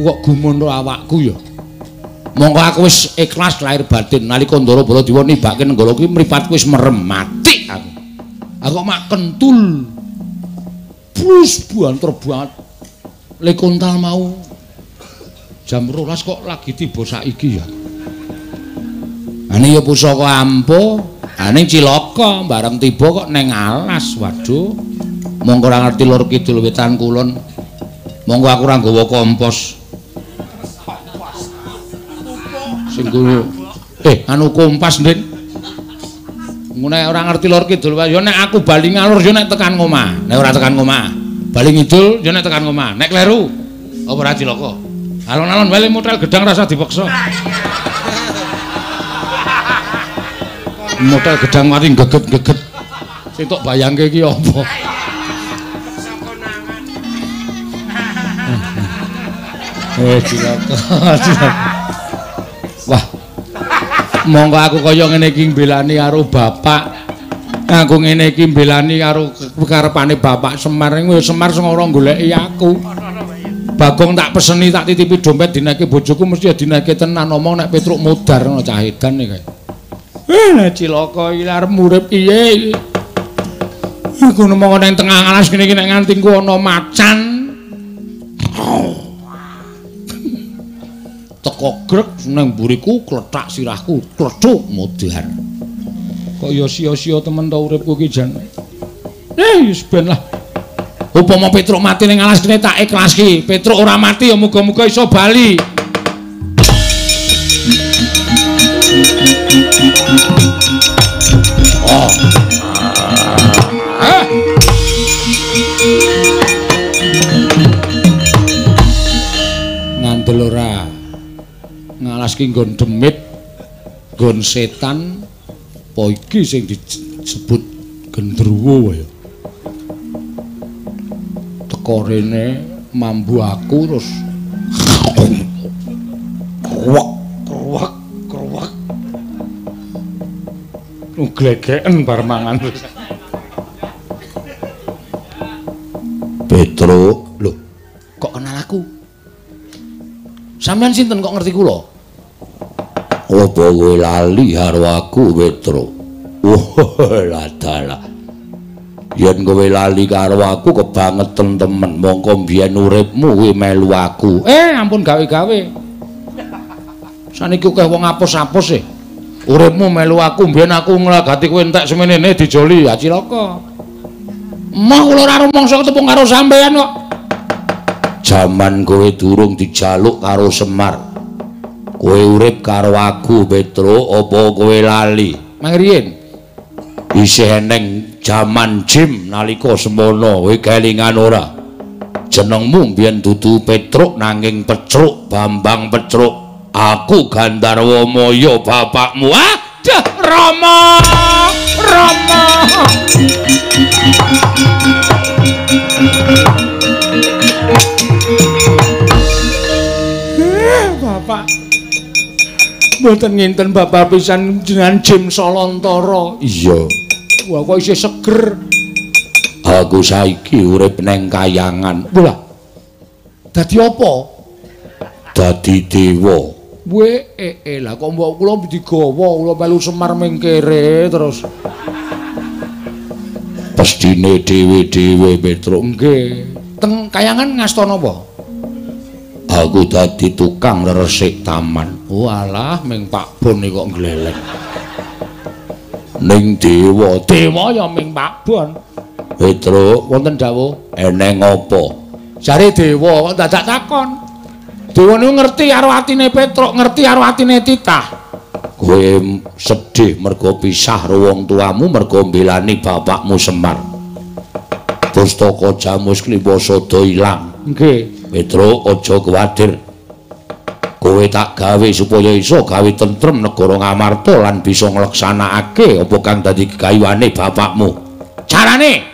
Kok gumun awakku ya. Monggo aku wis ikhlas lahir batin nalika Ndara Baladewa nibake nenggala kuwi mripatku wis merem mati aku. Aku mak kentul. Plus buanter banget. Lekontal mau jam 12 kok lagi tiba saiki ya. Ane ya pusaka ampuh, ane cilaka bareng tiba kok neng alas. Waduh. Monggo ora ngerti lur kidul wetan kulon. Monggo aku ora nggawa kompos. sing. Eh, anu kompas, Ndin. Ngene ora ngerti lur kidul wae. Ya nek aku bali ngalur ya nek tekan omah. Nek ora tekan omah, bali ngidul ya nek tekan omah. Nek kleru apa ora diloko. Alon-alon bali motel gedang rasa dipaksa. motel gedang mari geget-geget. Sing tok bayangke iki apa? Eh, cilaka, cilaka. Monggo aku kaya ngene iki mbelani karo bapak. Aku ngene iki mbelani karo karepane bapak Semar. Wis Semar sing ora goleki aku. Bagong tak peseni tak titipi dompet dinake bojoku mesti ya dinake tenan omong nek Petruk mudar ngono cah edan iki. Eh cilaka iki arep urip piye Aku nemu ning tengah alas kene iki nek nganti ku ana macan. Grek nang buriku kletak sirahku, klecuk mudar. Kok ya sia-sia temen ta uripku iki jan. Eh wis ben lah. Upama Petruk mati ning alas kene tak ikhlaski. Petruk ora mati ya muga-muga iso bali. Ngalaski nggon demit, nggon setan, apa iki sing disebut gendruwo ya. teko rene mambu aku terus. Kruwak kruwak kruwak glegeken bar mangan. Terus Petro lho kok kenal aku? Sampean sinten kok ngerti kula apa kowe lali karo aku Petro wah ladalah yen kowe lali karo aku kebangetan temen. Mongko biyen uripmu kuwi melu aku. Eh ampun gawe-gawe. Saniki akeh wong apus-apus e. Uripmu melu aku biyen aku nglagati kowe entek semenene dijoli. Ya cilaka. Mah kula ora rumangsa ketemu karo sampean kok. jaman kowe durung dijaluk karo Semar kowe urip karo aku Petro apa kowe lali Mangriyen isih eneng jaman jim nalika semono kowe kelingan ora jenengmu biyen dudu Petruk nanging Pecruk Bambang Pecruk aku Gandarwa Maya bapakmu Aduh, Rama! Rama! Eh, Bapak. Mboten nginten Bapak pisan jenengan Jim Solontara. iya Wah, kok isih seger. aku saiki urip neng kayangan Bola. Dadi apa? dadi dewa We eh, eh lah kok mbok kula digawa kula melu Semar mengkere terus pestine dhewe-dhewe Petruk nggih. Teng kayangan ngastana apa? Aku dadi tukang resik taman Walah ming Pak Bon kok glelek. ning dewa Dewa ya ming Pak Bon. Petruk Wonten dawuh, eneng apa jare dewa kok dadak takon. Dewa niku ngerti karo atine Petruk, ngerti karo atine Titah. kowe sedih mergo pisah karo wong tuamu mergo mbelani bapakmu Semar pustaka jamus kliwasada ilang Nggih. Petro aja kuwatir kowe tak gawe supaya iso gawe tentrem negara Ngamarta lan bisa ngleksanakake apa kang dadi kegayuhane bapakmu. Carane!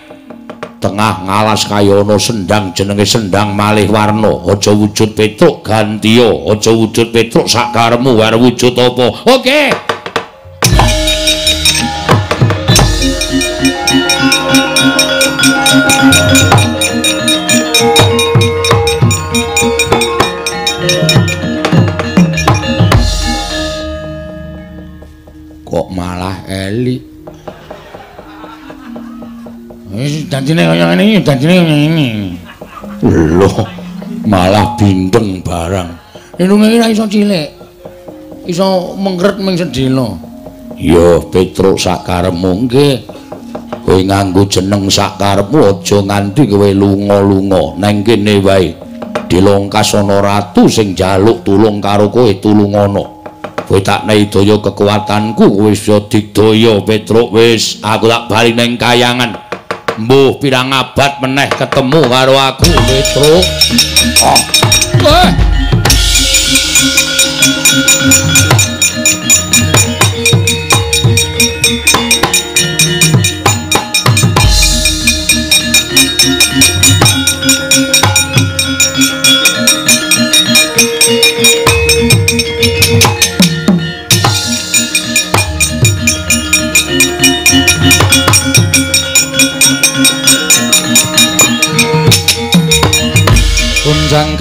Tengah ngalas kaya ana sendang jenenge sendang malih warna. Aja wujud Petruk gantiya aja wujud Petruk sakaremu war wujud apa? Oke. kok janjine kaya ngene iki, janjine ngene. lho malah bindeng barang. Irunge iki ra iso cilik. Iso mengkret ming sedina. ya Petruk sakaremu nggih. Kowe nganggo jeneng sakarepmu aja nganti kowe lunga-lunga. Nang kene wae dilongkas ana ratu sing jaluk tulung karo kowe tulungono kowe tak nehi daya kekuatanku kowe bisa digdaya Petruk. Wis aku tak bali nang kayangan mbuh pirang abad meneh ketemu karo aku Petruk oh. Wah.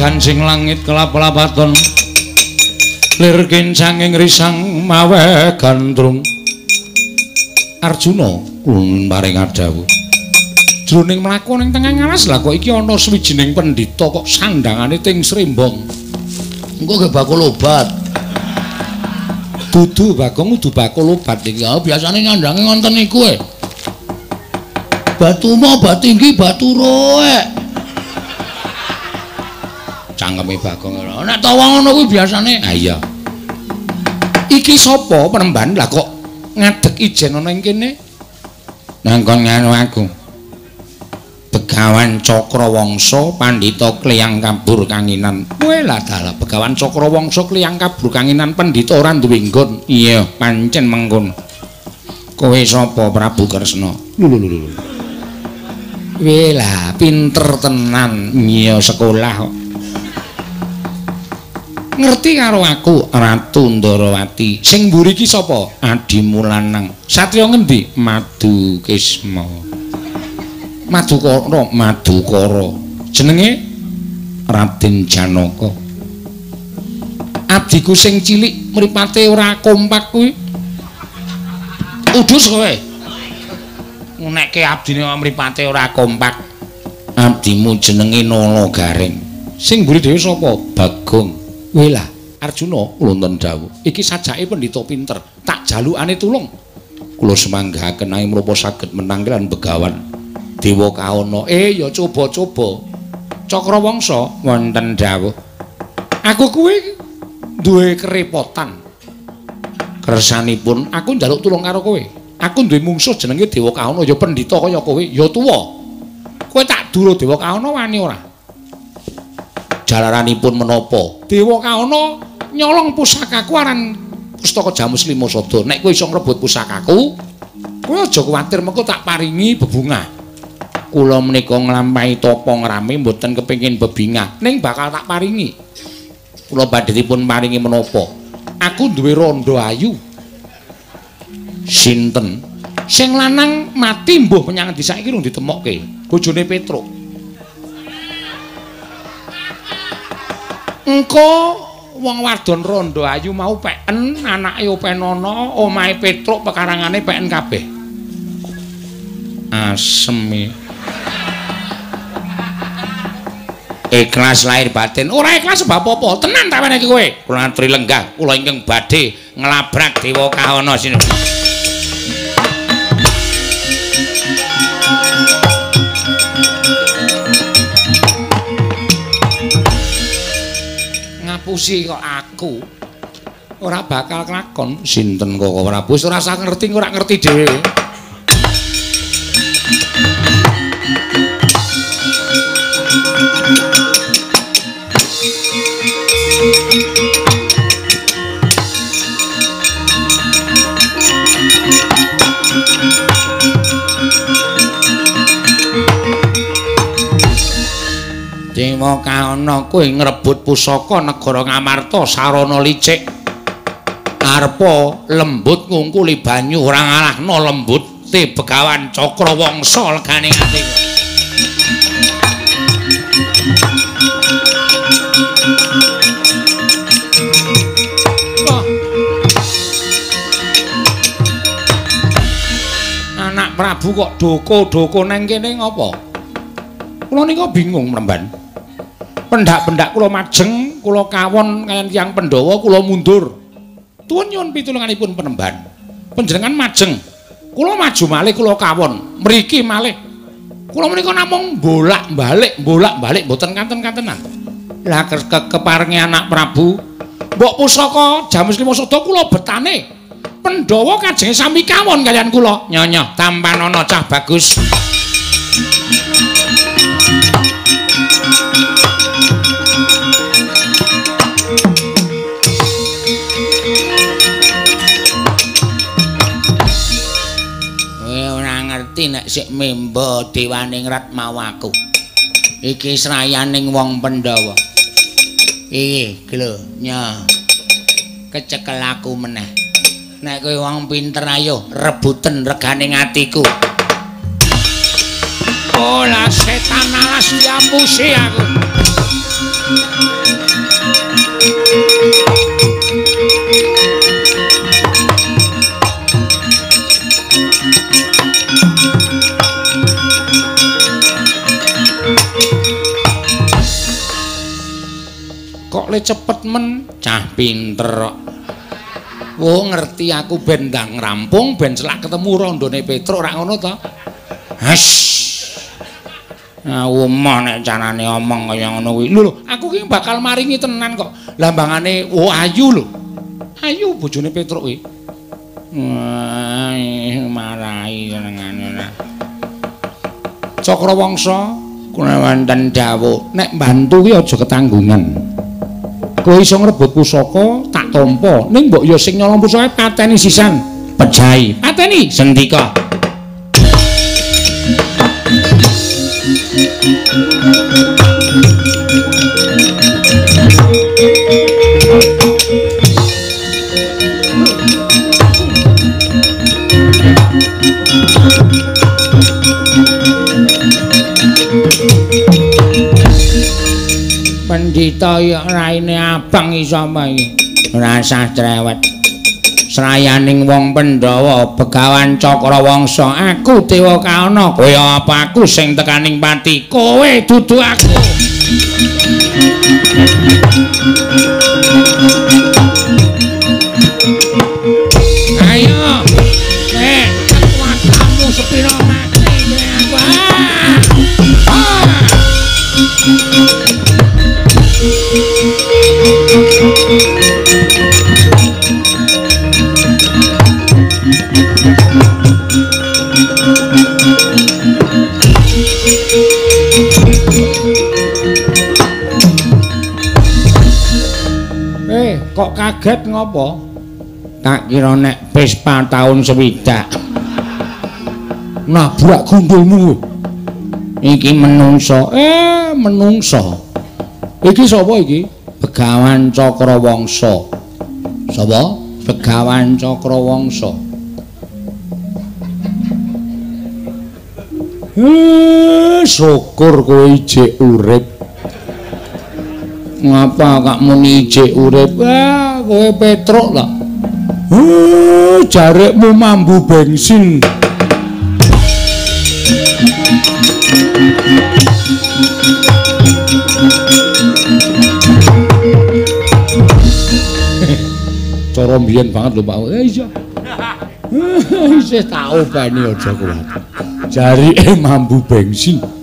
Gancing langit kelap-lapaton Lir kincang ing risang mawe gandrung Arjuna kulun paring adawu Jroning mlaku ning tengah ngalas lah kok iki ana swijining pendhita kok sandangane ting srembong Engko ge bakul obat. Dudu Bagong kudu bakul obat iki Ya biasane nyandange ngonten niku e. Batu mo bat tinggi batu roek. Cangkeme Bagong Nek tawa ngono kuwi biasane. Ah iya. Iki sapa penemban lah kok ngadeg ijen ana ing kene? Nangkon nganu aku. Begawan Cakrawangsa Pandhita Kliyang Kabur Kanginan. Kowe lah dalah Begawan Cakrawangsa Kliyang Kabur Kanginan Pandhita ora duwe nggon. Iya, pancen mengkon. Kowe sapa Prabu Kresna? Lho lho lho. Kowe lah pinter tenan. Iya sekolah kok. Ngerti karo aku? Ratu Ndarawati sing mburi iki sapa? Adimu lanang satriya ngendi? Madu Kisma. Madukara Madukara jenenge Raden Janaka. Abdiku sing cilik mripate ora kompak kuwi. Udus kowe? Nekke abdine mripate ora kompak. Abdimu jenenge Nala Garing. Sing mburi dhewe sapa? Bagong Wela, Arjuna wonten dawuh. Iki sajake pendhita pinter, tak jalukane tulung. Kula semanggahaken ae menapa saged menang lan begawan Dewa Kaana. Eh ya coba-coba. Cakrawangsa wonten dawuh. Aku kuwi duwe kerepotan. Kersanipun aku njaluk tulung karo kowe. Aku duwe mungsuh jenenge Dewa Kaana ya pendhita kaya kowe, ya tuwa. Kowe tak duru Dewa Kaana wani ora? Jalaranipun menapa? Dewa kaana nyolong pusakaku aran pustaka jamus lima sada. Nek kowe iso ngrebut pusakaku kowe aja kuwatir mengko tak paringi bebungah. Kula menika nglampahi tapa ngrame mboten kepengin bebingah ning bakal tak paringi. Kula badhe dipun paringi menapa? Aku duwe rondo ayu. Sinten? Sing lanang mati mbuh menyang ndi saiki rung ditemokke bojone Petruk engko wong wadon rondo ayu mau peken anake openono omahe petruk pekarangane peken kabeh. Asem ikhlas lahir batin. Ora ikhlas sebab apa tenan ta meneh kowe? Kula lenggah kula ingkang badhe nglabrak dewa kaana sini ngapusi kok aku. Ora bakal kelakon sinten kok Prabu? Ora usah ngerti ora ngerti dhewe kowe ngrebut pusaka negara Ngamarta sarana licik. Arpa lembut ngungkuli banyu ora ngalahno lembut te Begawan Cakrawangsa legane ati. Anak Prabu kok doko-doko nang kene ngopo? Kula nika bingung, Mremban. Pendak-pendak kula majeng, kula kawon kaliyan tiyang Pandhawa kula mundur. Tuwun nyuwun pitulunganipun penemban. Panjenengan majeng. Kula maju malih kula kawon, mriki malih. Kula menika namung bolak-balik, bolak-balik mboten kanten-kantenan. Lah ke keparengi anak Prabu, mbok pusaka jam 5 sada kula betane. Pandhawa kajenge sami kawon kaliyan kula. Nyonya, tampan ana cah bagus. Ngerti nek sik memba dewaning rat mau aku. Iki srayaning wong Pandhawa. Iki lho, nya. Kecekel aku meneh. Nek kowe wong pinter ayo rebuten regane atiku. Ola setan alas diambusi aku. Le cepet men cah pinter kok Oh ngerti aku ben ndang rampung ben celak ketemu rondone Petruk ora ngono to Has Nah, umah nek carane omong kaya ngono kuwi. Lho, aku ki bakal maringi tenan kok. Lambangane oh ayu lho. Ayu bojone Petruk kuwi. Wah, marahi senengane. Cakrawangsa kuna wonten dawuh, nek bantu ki aja ketanggungan. Kowe iso ngrebut pusaka, tak tampa. Ning mbok ya sing nyolong pusaka pateni sisan. Pejai. Pateni sendika. Pendhita ya raine abang iso iki? Rasah cerewet. Srayaning wong Pandhawa Begawan Cakrawangsa, aku Dewa Kaana. Kowe apa aku sing tekaning pati? Kowe dudu aku. Kaget ngopo? Tak kira nek Vespa tahun sewidak. Nabrak gundulmu. Iki menungso. Eh, menungso. Iki sapa iki? Begawan Cakrawangsa. Sapa? Begawan Cakrawangsa. Eh, syukur kowe ijik urip. Ngapa kak muni urip? Wah, kowe Petruk lah. Eh, jarekmu mambu bensin. Cara mbiyen banget lho Pak. Eh iya. Isih tak openi aja kuat. Jarike mambu bensin.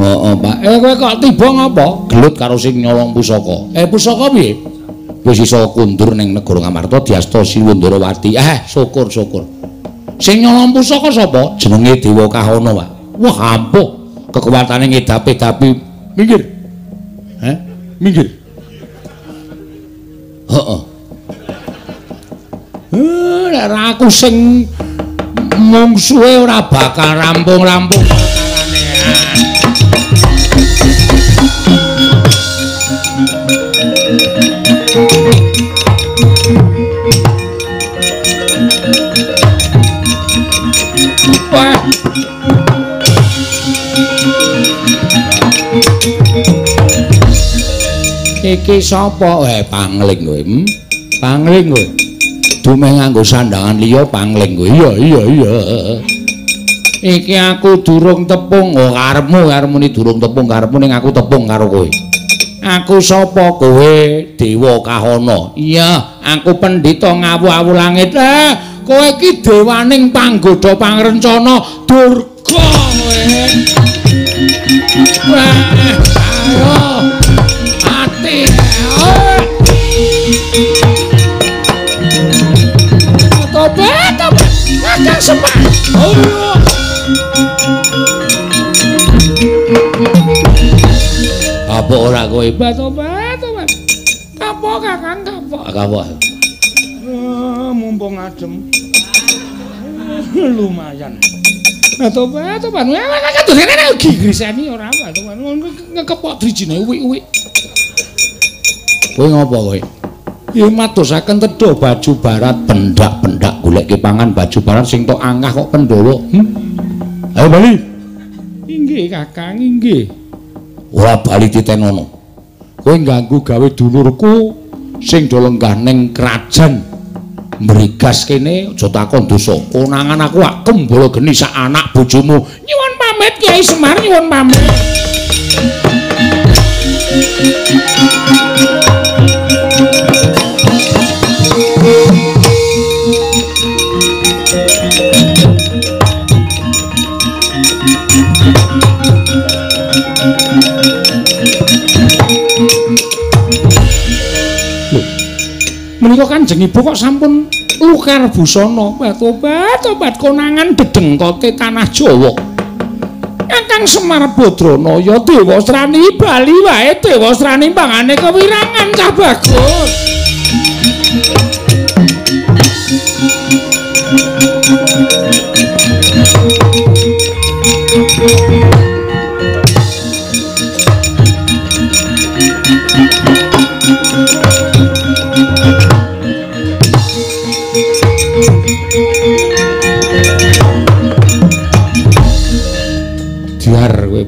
Heeh, Pak. Eh kowe kok tiba ngapa? Gelut karo sing nyolong pusaka. Eh pusaka piye? Wis iso kundur ning negara Ngamarta diasta Siwundarawati. Eh, syukur-syukur. Sing nyolong pusaka sapa? Jenenge Dewa Kahana, Pak. Wah, ampuh. Kekuatane ngedapi-dapi. Minggir. Heh? Minggir. Heeh. Eh, nek aku sing mungsuhe ora bakal rampung-rampung. Iki sapa? Eh, pangling kowe. Hmm? Pangling kowe. Dumeh nganggo sandangan liya pangling kowe. Iya, iya, iya. Iki aku durung tepung, oh karepmu karepmu ni durung tepung karepmu ning aku tepung karo kowe. Aku sapa kowe? Dewa Kahana. Iya, aku pendhita ngawu-awu langit. Eh, kowe iki dewaning panggoda pangrencana Durga kowe. Oh. Apa ora kowe? Tobat, tobat. Kapok Kakang, kapok. Kapok. Ah, mumpung adem. Lumayan. Nah, tobat, tobat. Wah, kakak tuh rene ugi griseni ora apa, tobat. Ngekepok drijine uwik-uwik. Kowe ngopo kowe? Ya matusaken tedha baju barat pendak-pendak golek pangan baju barat sing tok angah kok Pandhawa. Hmm? Ayo bali. Inggih Kakang, inggih. Ora bali titenono. Kowe ganggu gawe dulurku sing do lenggah ning krajan mrigas kene aja takon dosa. Konangan aku ak kembala geni sak anak bojomu. Nyuwun pamit Kyai Semar nyuwun pamit. Menika Kanjeng Ibu kok sampun lukar busana. Tobat, tobat konangan dedengkote tanah Jawa. Kakang Semar Badranaya Dewasrani Bali wae Dewasrani pangane kewirangan cah bagus.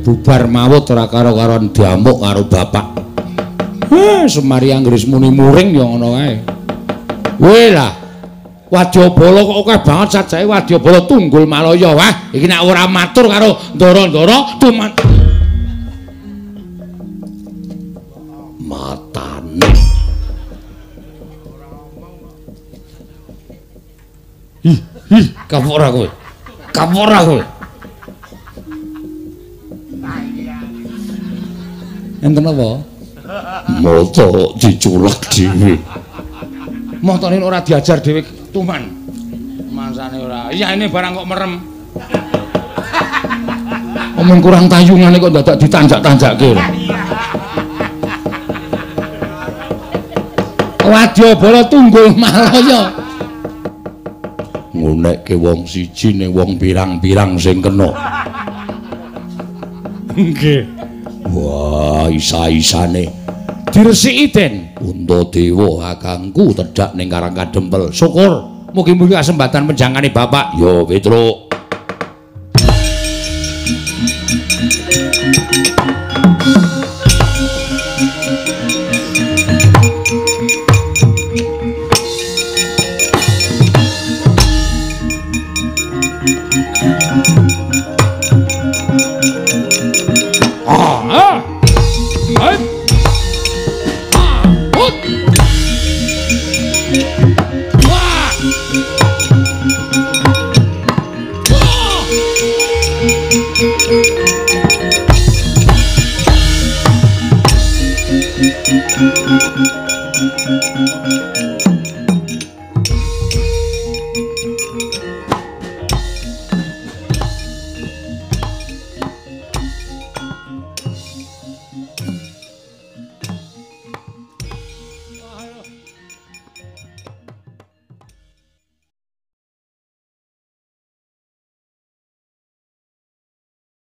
Bubar mawut ora karo-karon diamuk karo bapak. Heh, Semari Anggris muni muring ya ngono kae. Weh lah. Wadyabala kok akeh banget sajae Wadyabala Tunggul Malaya. Wah, iki nek ora matur karo Ndara-ndara tuman matane. Ih, ih, kapora kowe. Kapora kowe. Enten apa? Mata diculak dhewe. Matane ora diajar dhewe tuman. Masane ora. Iya ini barang kok merem. Omong kurang tayungane kok dadak ditanjak-tanjakke. Wadyabala tunggul malaya. Ngunekke wong siji ning wong pirang-pirang sing kena. Nggih. Wah, isa-isane. Diresiki den. Untadewa kakangku tedhak ning Karang Kadempel. Syukur mugi-mugi kesempatan penjangane Bapak. Yo, Petruk.